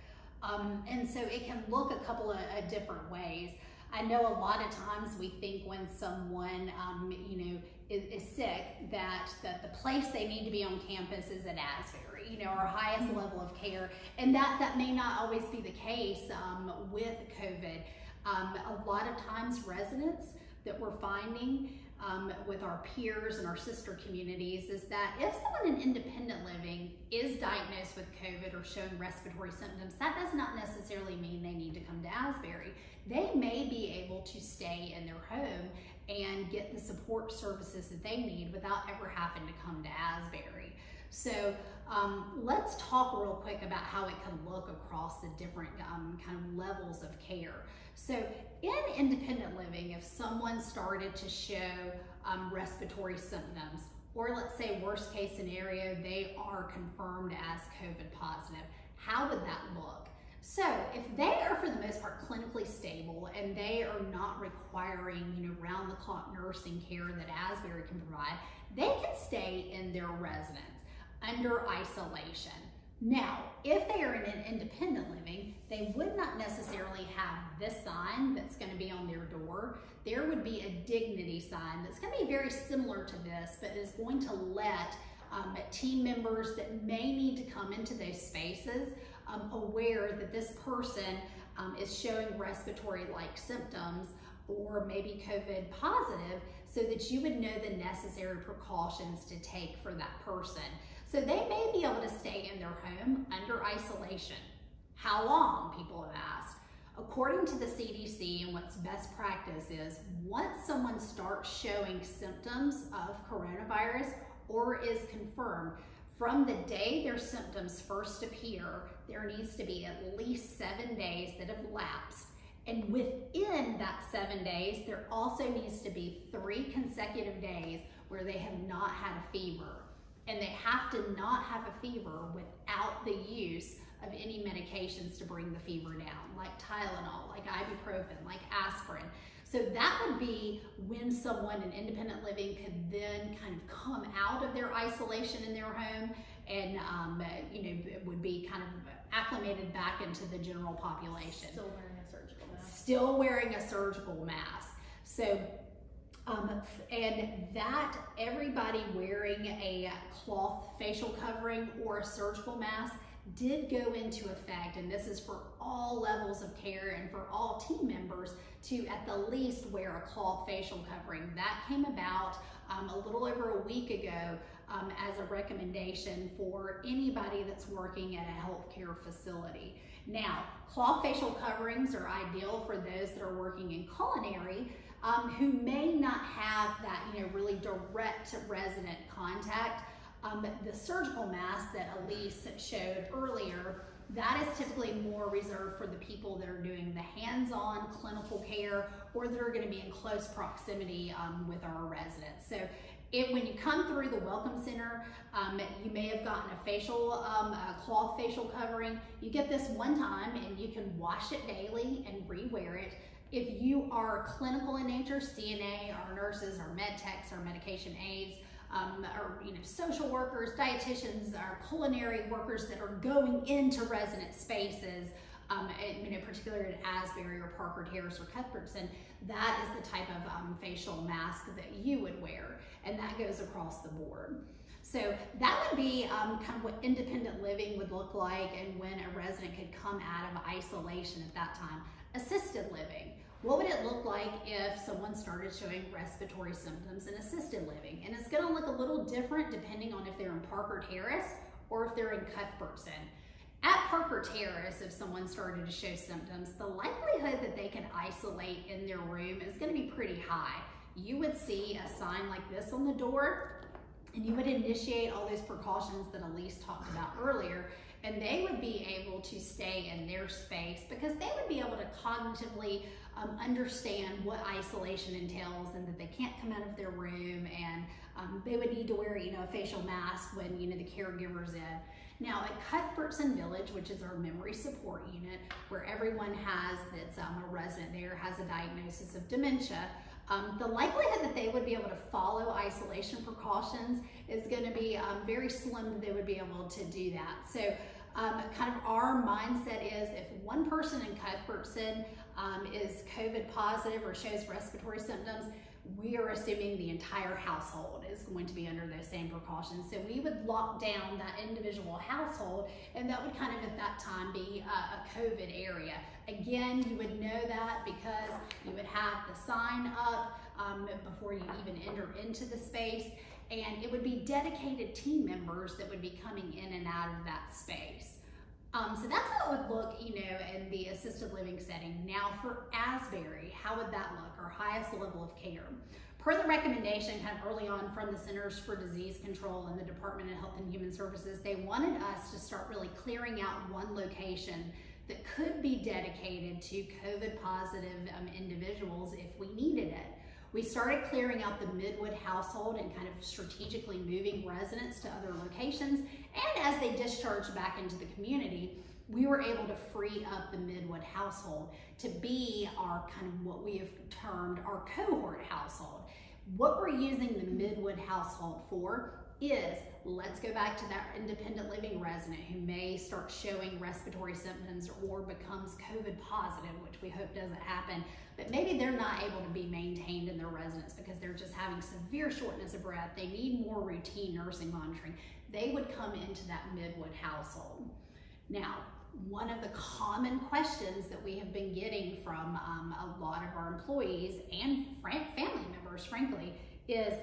Speaker 1: Um, and so it can look a couple of, different ways. I know a lot of times we think when someone, um, you know, is, is, sick that, that the place they need to be on campus is at Asbury, you know, our highest level of care. And that, that may not always be the case um, with COVID. Um, a lot of times residents that we're finding um, with our peers and our sister communities is that if someone in independent living is diagnosed with COVID or showing respiratory symptoms, that does not necessarily mean they need to come to Asbury. They may be able to stay in their home and get the support services that they need without ever having to come to Asbury. So um, let's talk real quick about how it can look across the different um, kind of levels of care. So in independent living, if someone started to show um, respiratory symptoms, or let's say worst case scenario, they are confirmed as COVID positive, how would that look? So if they are for the most part clinically stable and they are not requiring, you know, round the clock nursing care that Asbury can provide, they can stay in their residence under isolation. Now, if they are in an independent living, they would not necessarily have this sign that's going to be on their door. There would be a dignity sign that's going to be very similar to this, but is going to let um, team members that may need to come into those spaces um, aware that this person um, is showing respiratory-like symptoms or maybe COVID positive so that you would know the necessary precautions to take for that person. So they may be able to stay in their home under isolation. How long, people have asked. According to the CDC and what's best practice is once someone starts showing symptoms of coronavirus or is confirmed, from the day their symptoms first appear, there needs to be at least seven days that have lapsed. And within that seven days, there also needs to be three consecutive days where they have not had a fever. And they have to not have a fever without the use of any medications to bring the fever down, like Tylenol, like ibuprofen, like aspirin. So that would be when someone in independent living could then kind of come out of their isolation in their home and, um, you know, would be kind of acclimated back into the general population.
Speaker 2: Still wearing a surgical mask.
Speaker 1: Still wearing a surgical mask. So um, and that everybody wearing a cloth facial covering or a surgical mask did go into effect, and this is for all levels of care and for all team members to at the least wear a cloth facial covering. That came about um, a little over a week ago um, as a recommendation for anybody that's working at a healthcare facility. Now, cloth facial coverings are ideal for those that are working in culinary um, who may not have that, you know, really direct resident contact um, the surgical mask that Elise showed earlier, that is typically more reserved for the people that are doing the hands-on clinical care or that are going to be in close proximity um, with our residents. So it, when you come through the Welcome Center, um, you may have gotten a facial, um, a cloth facial covering. You get this one time and you can wash it daily and re-wear it. If you are clinical in nature, CNA, our nurses, our med techs, our medication aides, um, or you know, social workers, dietitians, or culinary workers that are going into resident spaces, um, and, you know, particularly at Asbury or Parker Terrace or Cuthbertson, that is the type of um, facial mask that you would wear, and that goes across the board. So that would be um, kind of what independent living would look like and when a resident could come out of isolation at that time. Assisted living. What would it look like if someone started showing respiratory symptoms in assisted living? And it's gonna look a little different depending on if they're in Parker Terrace or if they're in Cuthbertson. At Parker Terrace, if someone started to show symptoms, the likelihood that they can isolate in their room is gonna be pretty high. You would see a sign like this on the door, and you would initiate all those precautions that Elise talked about earlier, and they would be able to stay in their space because they would be able to cognitively um, understand what isolation entails and that they can't come out of their room and um, they would need to wear you know a facial mask when you know the caregiver's in. Now at Cuthbertson Village, which is our memory support unit, where everyone has that's um, a resident there has a diagnosis of dementia, um, the likelihood that they would be able to follow isolation precautions is going to be um, very slim that they would be able to do that. So um, kind of our mindset is if one person in Cuthbertson um, is COVID positive or shows respiratory symptoms, we are assuming the entire household is going to be under those same precautions. So we would lock down that individual household and that would kind of at that time be a, a COVID area. Again, you would know that because you would have the sign up um, before you even enter into the space and it would be dedicated team members that would be coming in and out of that space. Um, so that's how it would look, you know, in the assisted living setting. Now for Asbury, how would that look, our highest level of care? Per the recommendation kind of early on from the Centers for Disease Control and the Department of Health and Human Services, they wanted us to start really clearing out one location that could be dedicated to COVID positive um, individuals if we needed it. We started clearing out the Midwood household and kind of strategically moving residents to other locations. And as they discharged back into the community, we were able to free up the Midwood household to be our kind of what we have termed our cohort household. What we're using the Midwood household for is let's go back to that independent living resident who may start showing respiratory symptoms or becomes COVID positive, which we hope doesn't happen, but maybe they're not able to be maintained in their residence because they're just having severe shortness of breath. They need more routine nursing monitoring. They would come into that Midwood household. Now, one of the common questions that we have been getting from um, a lot of our employees and family members, frankly, is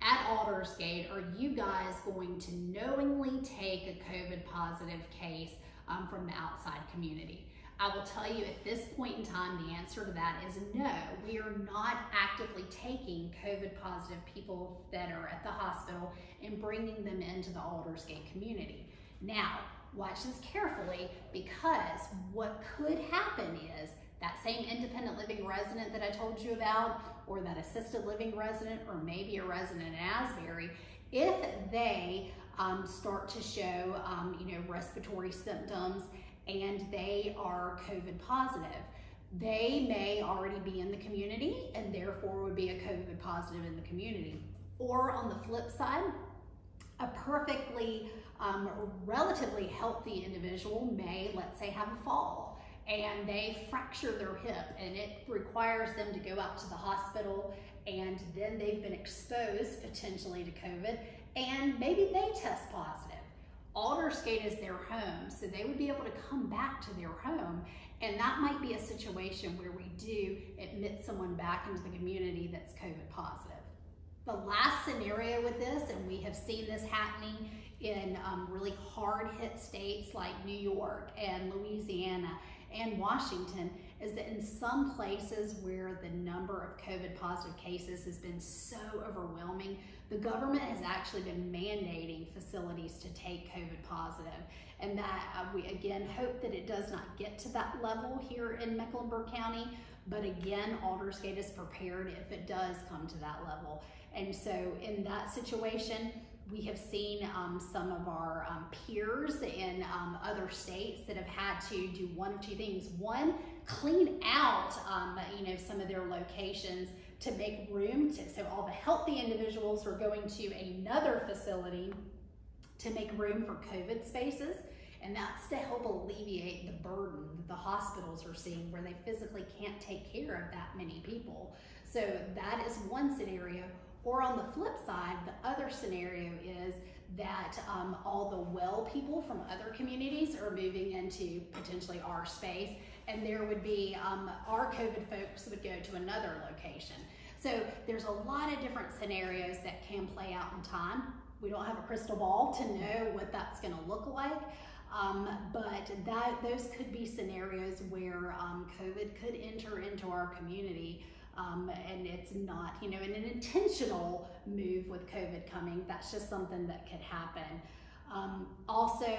Speaker 1: at Aldersgate, are you guys going to knowingly take a COVID positive case um, from the outside community? I will tell you at this point in time, the answer to that is no. We are not actively taking COVID positive people that are at the hospital and bringing them into the Aldersgate community. Now, watch this carefully because what could happen is that same independent living resident that I told you about, or that assisted living resident, or maybe a resident in Asbury, if they um, start to show, um, you know, respiratory symptoms and they are COVID positive, they may already be in the community and therefore would be a COVID positive in the community. Or on the flip side, a perfectly um, relatively healthy individual may, let's say, have a fall and they fracture their hip and it requires them to go out to the hospital and then they've been exposed potentially to COVID and maybe they test positive. Aldersgate is their home, so they would be able to come back to their home and that might be a situation where we do admit someone back into the community that's COVID positive. The last scenario with this, and we have seen this happening in um, really hard hit states like New York and Louisiana and Washington is that in some places where the number of COVID positive cases has been so overwhelming, the government has actually been mandating facilities to take COVID positive. And that uh, we again hope that it does not get to that level here in Mecklenburg County. But again, Aldersgate is prepared if it does come to that level. And so in that situation, we have seen um, some of our um, peers in um, other states that have had to do one of two things. One, clean out um, you know some of their locations to make room to, so all the healthy individuals are going to another facility to make room for COVID spaces. And that's to help alleviate the burden that the hospitals are seeing where they physically can't take care of that many people. So that is one scenario. Or on the flip side, the other scenario is that um, all the well people from other communities are moving into potentially our space, and there would be um, our COVID folks would go to another location. So there's a lot of different scenarios that can play out in time. We don't have a crystal ball to know what that's going to look like. Um, but that those could be scenarios where um, COVID could enter into our community um, and it's not, you know, an intentional move with COVID coming. That's just something that could happen. Um, also,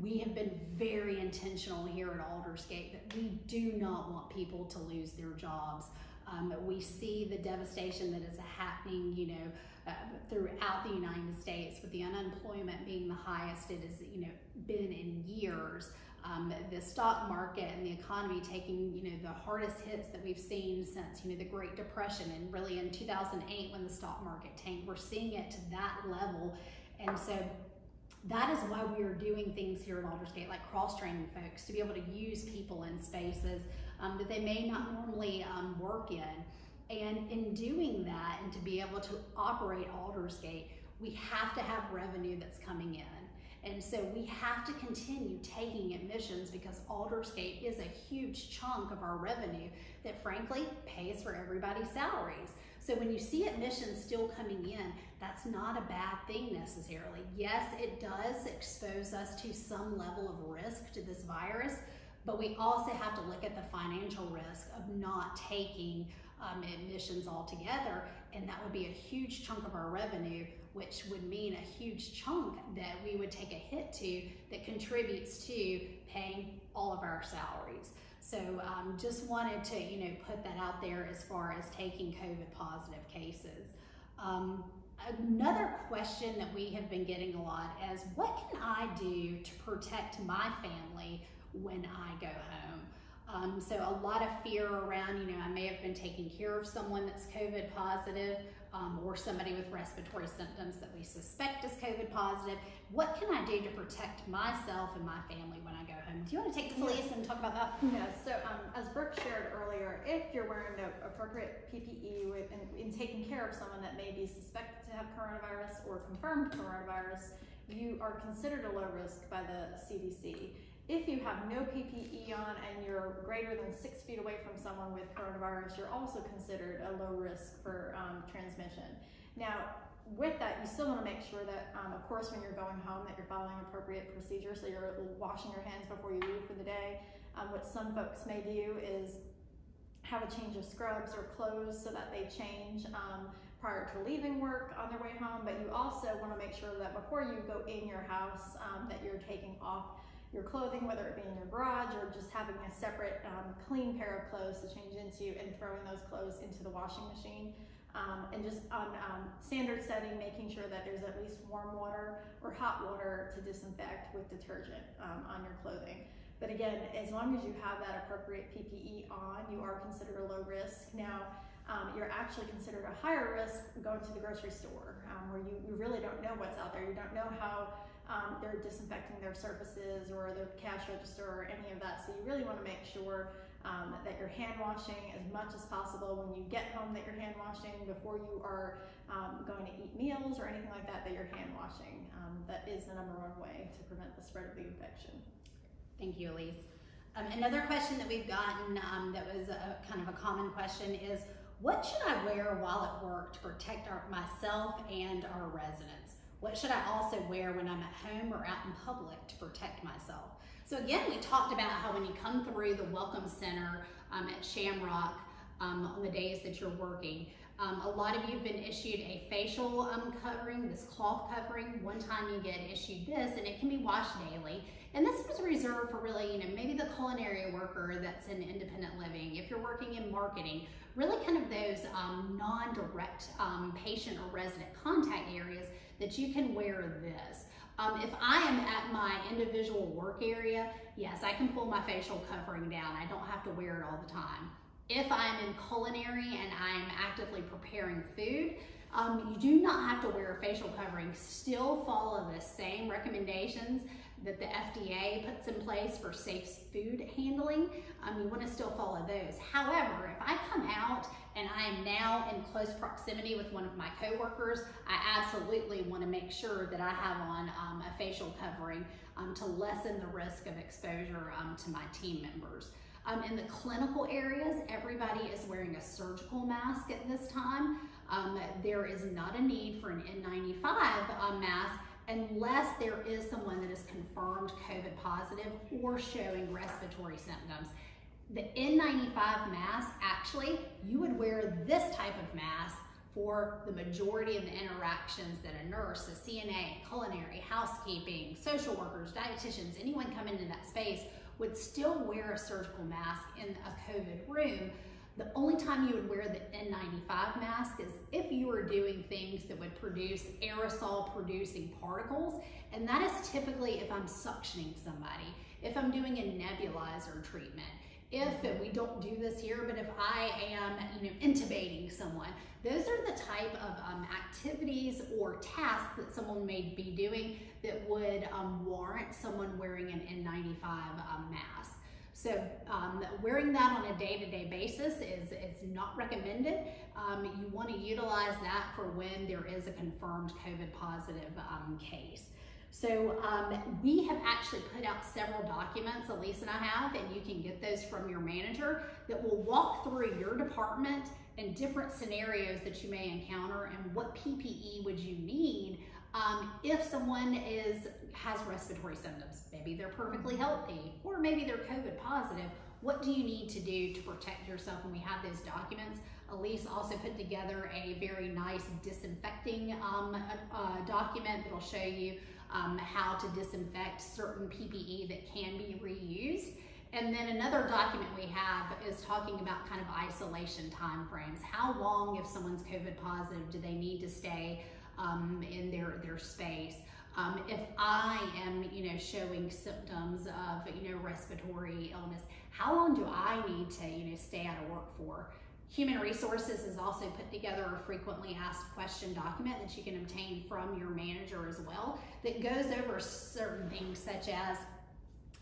Speaker 1: we have been very intentional here at Aldersgate that we do not want people to lose their jobs. Um, we see the devastation that is happening, you know, uh, throughout the United States with the unemployment being the highest it has, you know, been in years um, the stock market and the economy taking you know the hardest hits that we've seen since you know the Great Depression and really in 2008 when the stock market tanked. We're seeing it to that level. And so that is why we are doing things here at Aldersgate like cross training folks to be able to use people in spaces um, that they may not normally um, work in. And in doing that and to be able to operate Aldersgate we have to have revenue that's coming in and so we have to continue taking admissions because Aldersgate is a huge chunk of our revenue that frankly pays for everybody's salaries. So when you see admissions still coming in, that's not a bad thing necessarily. Yes, it does expose us to some level of risk to this virus, but we also have to look at the financial risk of not taking um, admissions altogether, and that would be a huge chunk of our revenue which would mean a huge chunk that we would take a hit to that contributes to paying all of our salaries. So um, just wanted to, you know, put that out there as far as taking COVID positive cases. Um, another question that we have been getting a lot is what can I do to protect my family when I go home? Um, so a lot of fear around, you know, I may have been taking care of someone that's COVID positive um, or somebody with respiratory symptoms that we suspect is COVID positive. What can I do to protect myself and my family when I go home? Do you want to take this, Elise, and talk about that?
Speaker 2: Yeah, so um, as Brooke shared earlier, if you're wearing the appropriate PPE with, in, in taking care of someone that may be suspected to have coronavirus or confirmed coronavirus, you are considered a low risk by the CDC. If you have no PPE on and you're greater than six feet away from someone with coronavirus, you're also considered a low risk for um, transmission. Now, with that, you still want to make sure that, um, of course, when you're going home, that you're following appropriate procedures. So you're washing your hands before you leave for the day. Um, what some folks may do is have a change of scrubs or clothes so that they change um, prior to leaving work on their way home. But you also want to make sure that before you go in your house, um, that you're taking off your clothing, whether it be in your garage or just having a separate um, clean pair of clothes to change into and throwing those clothes into the washing machine. Um, and just on um, standard setting, making sure that there's at least warm water or hot water to disinfect with detergent um, on your clothing. But again, as long as you have that appropriate PPE on, you are considered a low risk. Now, um, you're actually considered a higher risk going to the grocery store um, where you, you really don't know what's out there. You don't know how um, they're disinfecting their surfaces or their cash register or any of that. So you really want to make sure um, that you're hand washing as much as possible when you get home that you're hand washing before you are um, going to eat meals or anything like that that you're hand washing. Um, that is the number one way to prevent the spread of the infection.
Speaker 1: Thank you, Elise. Um, another question that we've gotten um, that was a, kind of a common question is what should I wear while at work to protect our, myself and our residents? What should I also wear when I'm at home or out in public to protect myself? So again, we talked about how when you come through the Welcome Center um, at Shamrock um, on the days that you're working, um, a lot of you have been issued a facial um, covering, this cloth covering. One time you get issued this and it can be washed daily. And this was reserved for really, you know, maybe the culinary worker that's in independent living. If you're working in marketing, really kind of those um, non-direct um, patient or resident contact areas that you can wear this. Um, if I am at my individual work area, yes, I can pull my facial covering down. I don't have to wear it all the time. If I'm in culinary and I'm actively preparing food, um, you do not have to wear a facial covering. Still follow the same recommendations that the FDA puts in place for safe food handling. Um, you want to still follow those. However, if I come out and I am now in close proximity with one of my coworkers, I absolutely want to make sure that I have on um, a facial covering um, to lessen the risk of exposure um, to my team members. Um, in the clinical areas, everybody is wearing a surgical mask at this time. Um, there is not a need for an N95 uh, mask unless there is someone that is confirmed COVID positive or showing respiratory symptoms. The N95 mask, actually, you would wear this type of mask for the majority of the interactions that a nurse, a CNA, culinary, housekeeping, social workers, dietitians, anyone coming into that space would still wear a surgical mask in a COVID room. The only time you would wear the N95 mask is if you were doing things that would produce aerosol producing particles. And that is typically if I'm suctioning somebody, if I'm doing a nebulizer treatment, if, and we don't do this here, but if I am, you know, intubating someone, those are the type of um, activities or tasks that someone may be doing that would um, warrant someone wearing an N95 um, mask. So um, wearing that on a day-to-day -day basis is, is not recommended. Um, you want to utilize that for when there is a confirmed COVID positive um, case. So um, we have actually put out several documents, Elise and I have, and you can get those from your manager that will walk through your department and different scenarios that you may encounter and what PPE would you need um, if someone is has respiratory symptoms. Maybe they're perfectly healthy or maybe they're COVID positive. What do you need to do to protect yourself? And we have those documents. Elise also put together a very nice disinfecting um, uh, document that'll show you um, how to disinfect certain PPE that can be reused. And then another document we have is talking about kind of isolation timeframes. How long, if someone's COVID positive, do they need to stay um, in their, their space. Um, if I am, you know, showing symptoms of, you know, respiratory illness, how long do I need to, you know, stay out of work for? Human Resources has also put together a frequently asked question document that you can obtain from your manager as well that goes over certain things such as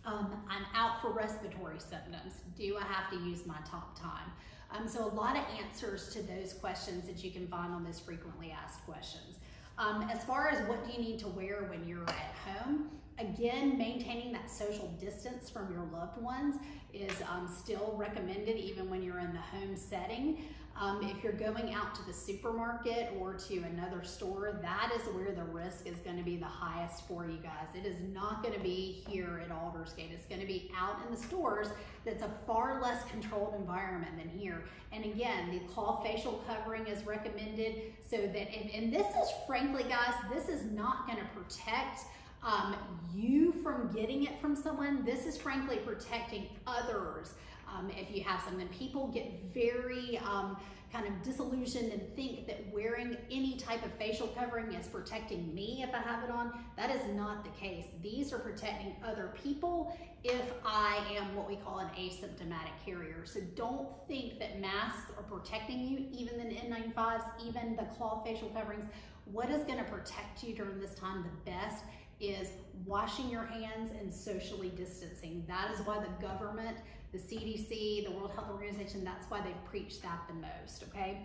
Speaker 1: um, I'm out for respiratory symptoms. Do I have to use my top time? Um, so a lot of answers to those questions that you can find on those frequently asked questions. Um, as far as what do you need to wear when you're at home, again, maintaining that social distance from your loved ones is um, still recommended even when you're in the home setting. Um, if you're going out to the supermarket or to another store, that is where the risk is going to be the highest for you guys. It is not going to be here at Aldersgate. It's going to be out in the stores that's a far less controlled environment than here. And again, the cloth facial covering is recommended so that, and, and this is frankly, guys, this is not going to protect um, you from getting it from someone. This is frankly protecting others. Um, if you have something, people get very um, kind of disillusioned and think that wearing any type of facial covering is protecting me if I have it on. That is not the case. These are protecting other people if I am what we call an asymptomatic carrier. So don't think that masks are protecting you, even the N95s, even the cloth facial coverings. What is gonna protect you during this time the best is washing your hands and socially distancing. That is why the government, the CDC, the World Health Organization, that's why they've preached that the most, okay?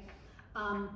Speaker 1: Um,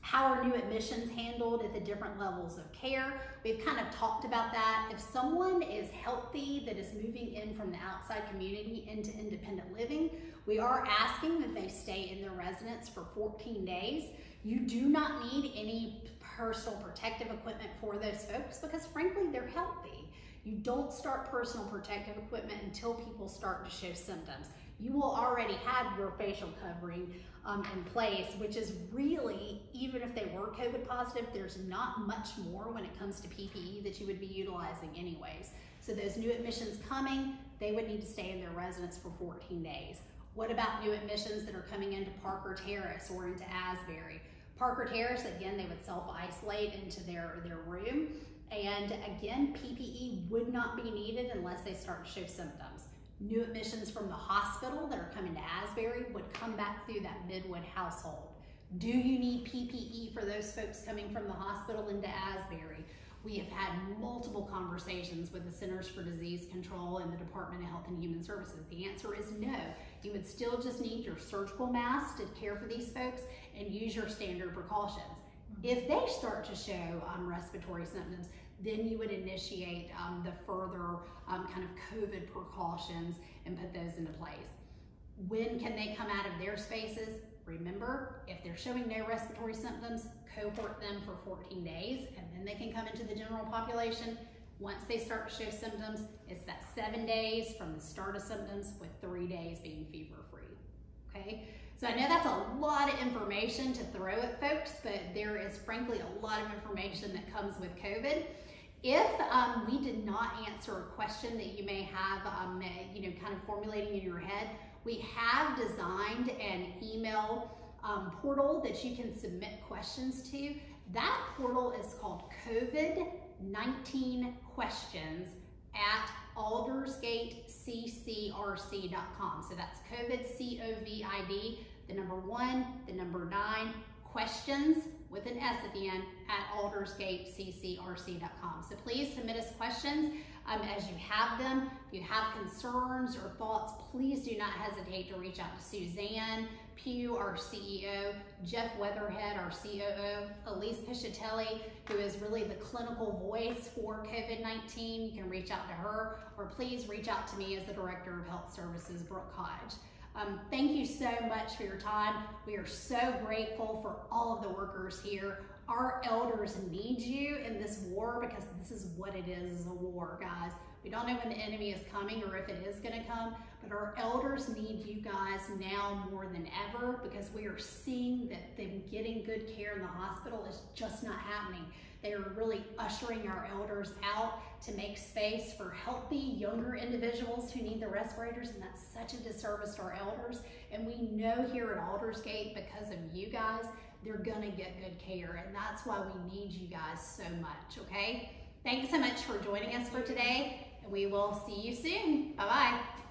Speaker 1: how are new admissions handled at the different levels of care? We've kind of talked about that. If someone is healthy that is moving in from the outside community into independent living, we are asking that they stay in their residence for 14 days. You do not need any personal protective equipment for those folks because frankly, they're healthy. You don't start personal protective equipment until people start to show symptoms. You will already have your facial covering um, in place, which is really, even if they were COVID positive, there's not much more when it comes to PPE that you would be utilizing anyways. So those new admissions coming, they would need to stay in their residence for 14 days. What about new admissions that are coming into Parker Terrace or into Asbury? Parker Terrace, again, they would self-isolate into their, their room. And again, PPE would not be needed unless they start to show symptoms. New admissions from the hospital that are coming to Asbury would come back through that Midwood household. Do you need PPE for those folks coming from the hospital into Asbury? We have had multiple conversations with the Centers for Disease Control and the Department of Health and Human Services. The answer is no. You would still just need your surgical mask to care for these folks and use your standard precautions. If they start to show um, respiratory symptoms, then you would initiate um, the further um, kind of COVID precautions and put those into place. When can they come out of their spaces? Remember, if they're showing no respiratory symptoms, cohort them for 14 days and then they can come into the general population. Once they start to show symptoms, it's that seven days from the start of symptoms with three days being fever free, okay? So I know that's a lot of information to throw at folks, but there is frankly a lot of information that comes with COVID. If um, we did not answer a question that you may have, um, you know, kind of formulating in your head, we have designed an email um, portal that you can submit questions to. That portal is called COVID-19 questions at aldersgateccrc.com. So that's COVID, C-O-V-I-D, the number one, the number nine, questions with an S at the end at aldersgateccrc.com. So please submit us questions um, as you have them. If you have concerns or thoughts, please do not hesitate to reach out to Suzanne Pugh, our CEO, Jeff Weatherhead, our COO, Elise Piscitelli, who is really the clinical voice for COVID-19. You can reach out to her, or please reach out to me as the Director of Health Services, Brooke Hodge. Um, thank you so much for your time. We are so grateful for all of the workers here. Our elders need you in this war because this is what it is, is a war, guys. We don't know when the enemy is coming or if it is going to come, but our elders need you guys now more than ever because we are seeing that them getting good care in the hospital is just not happening. They are really ushering our elders out to make space for healthy, younger individuals who need the respirators, and that's such a disservice to our elders. And we know here at Aldersgate, because of you guys, they're gonna get good care, and that's why we need you guys so much, okay? Thanks so much for joining us for today, and we will see you soon. Bye-bye.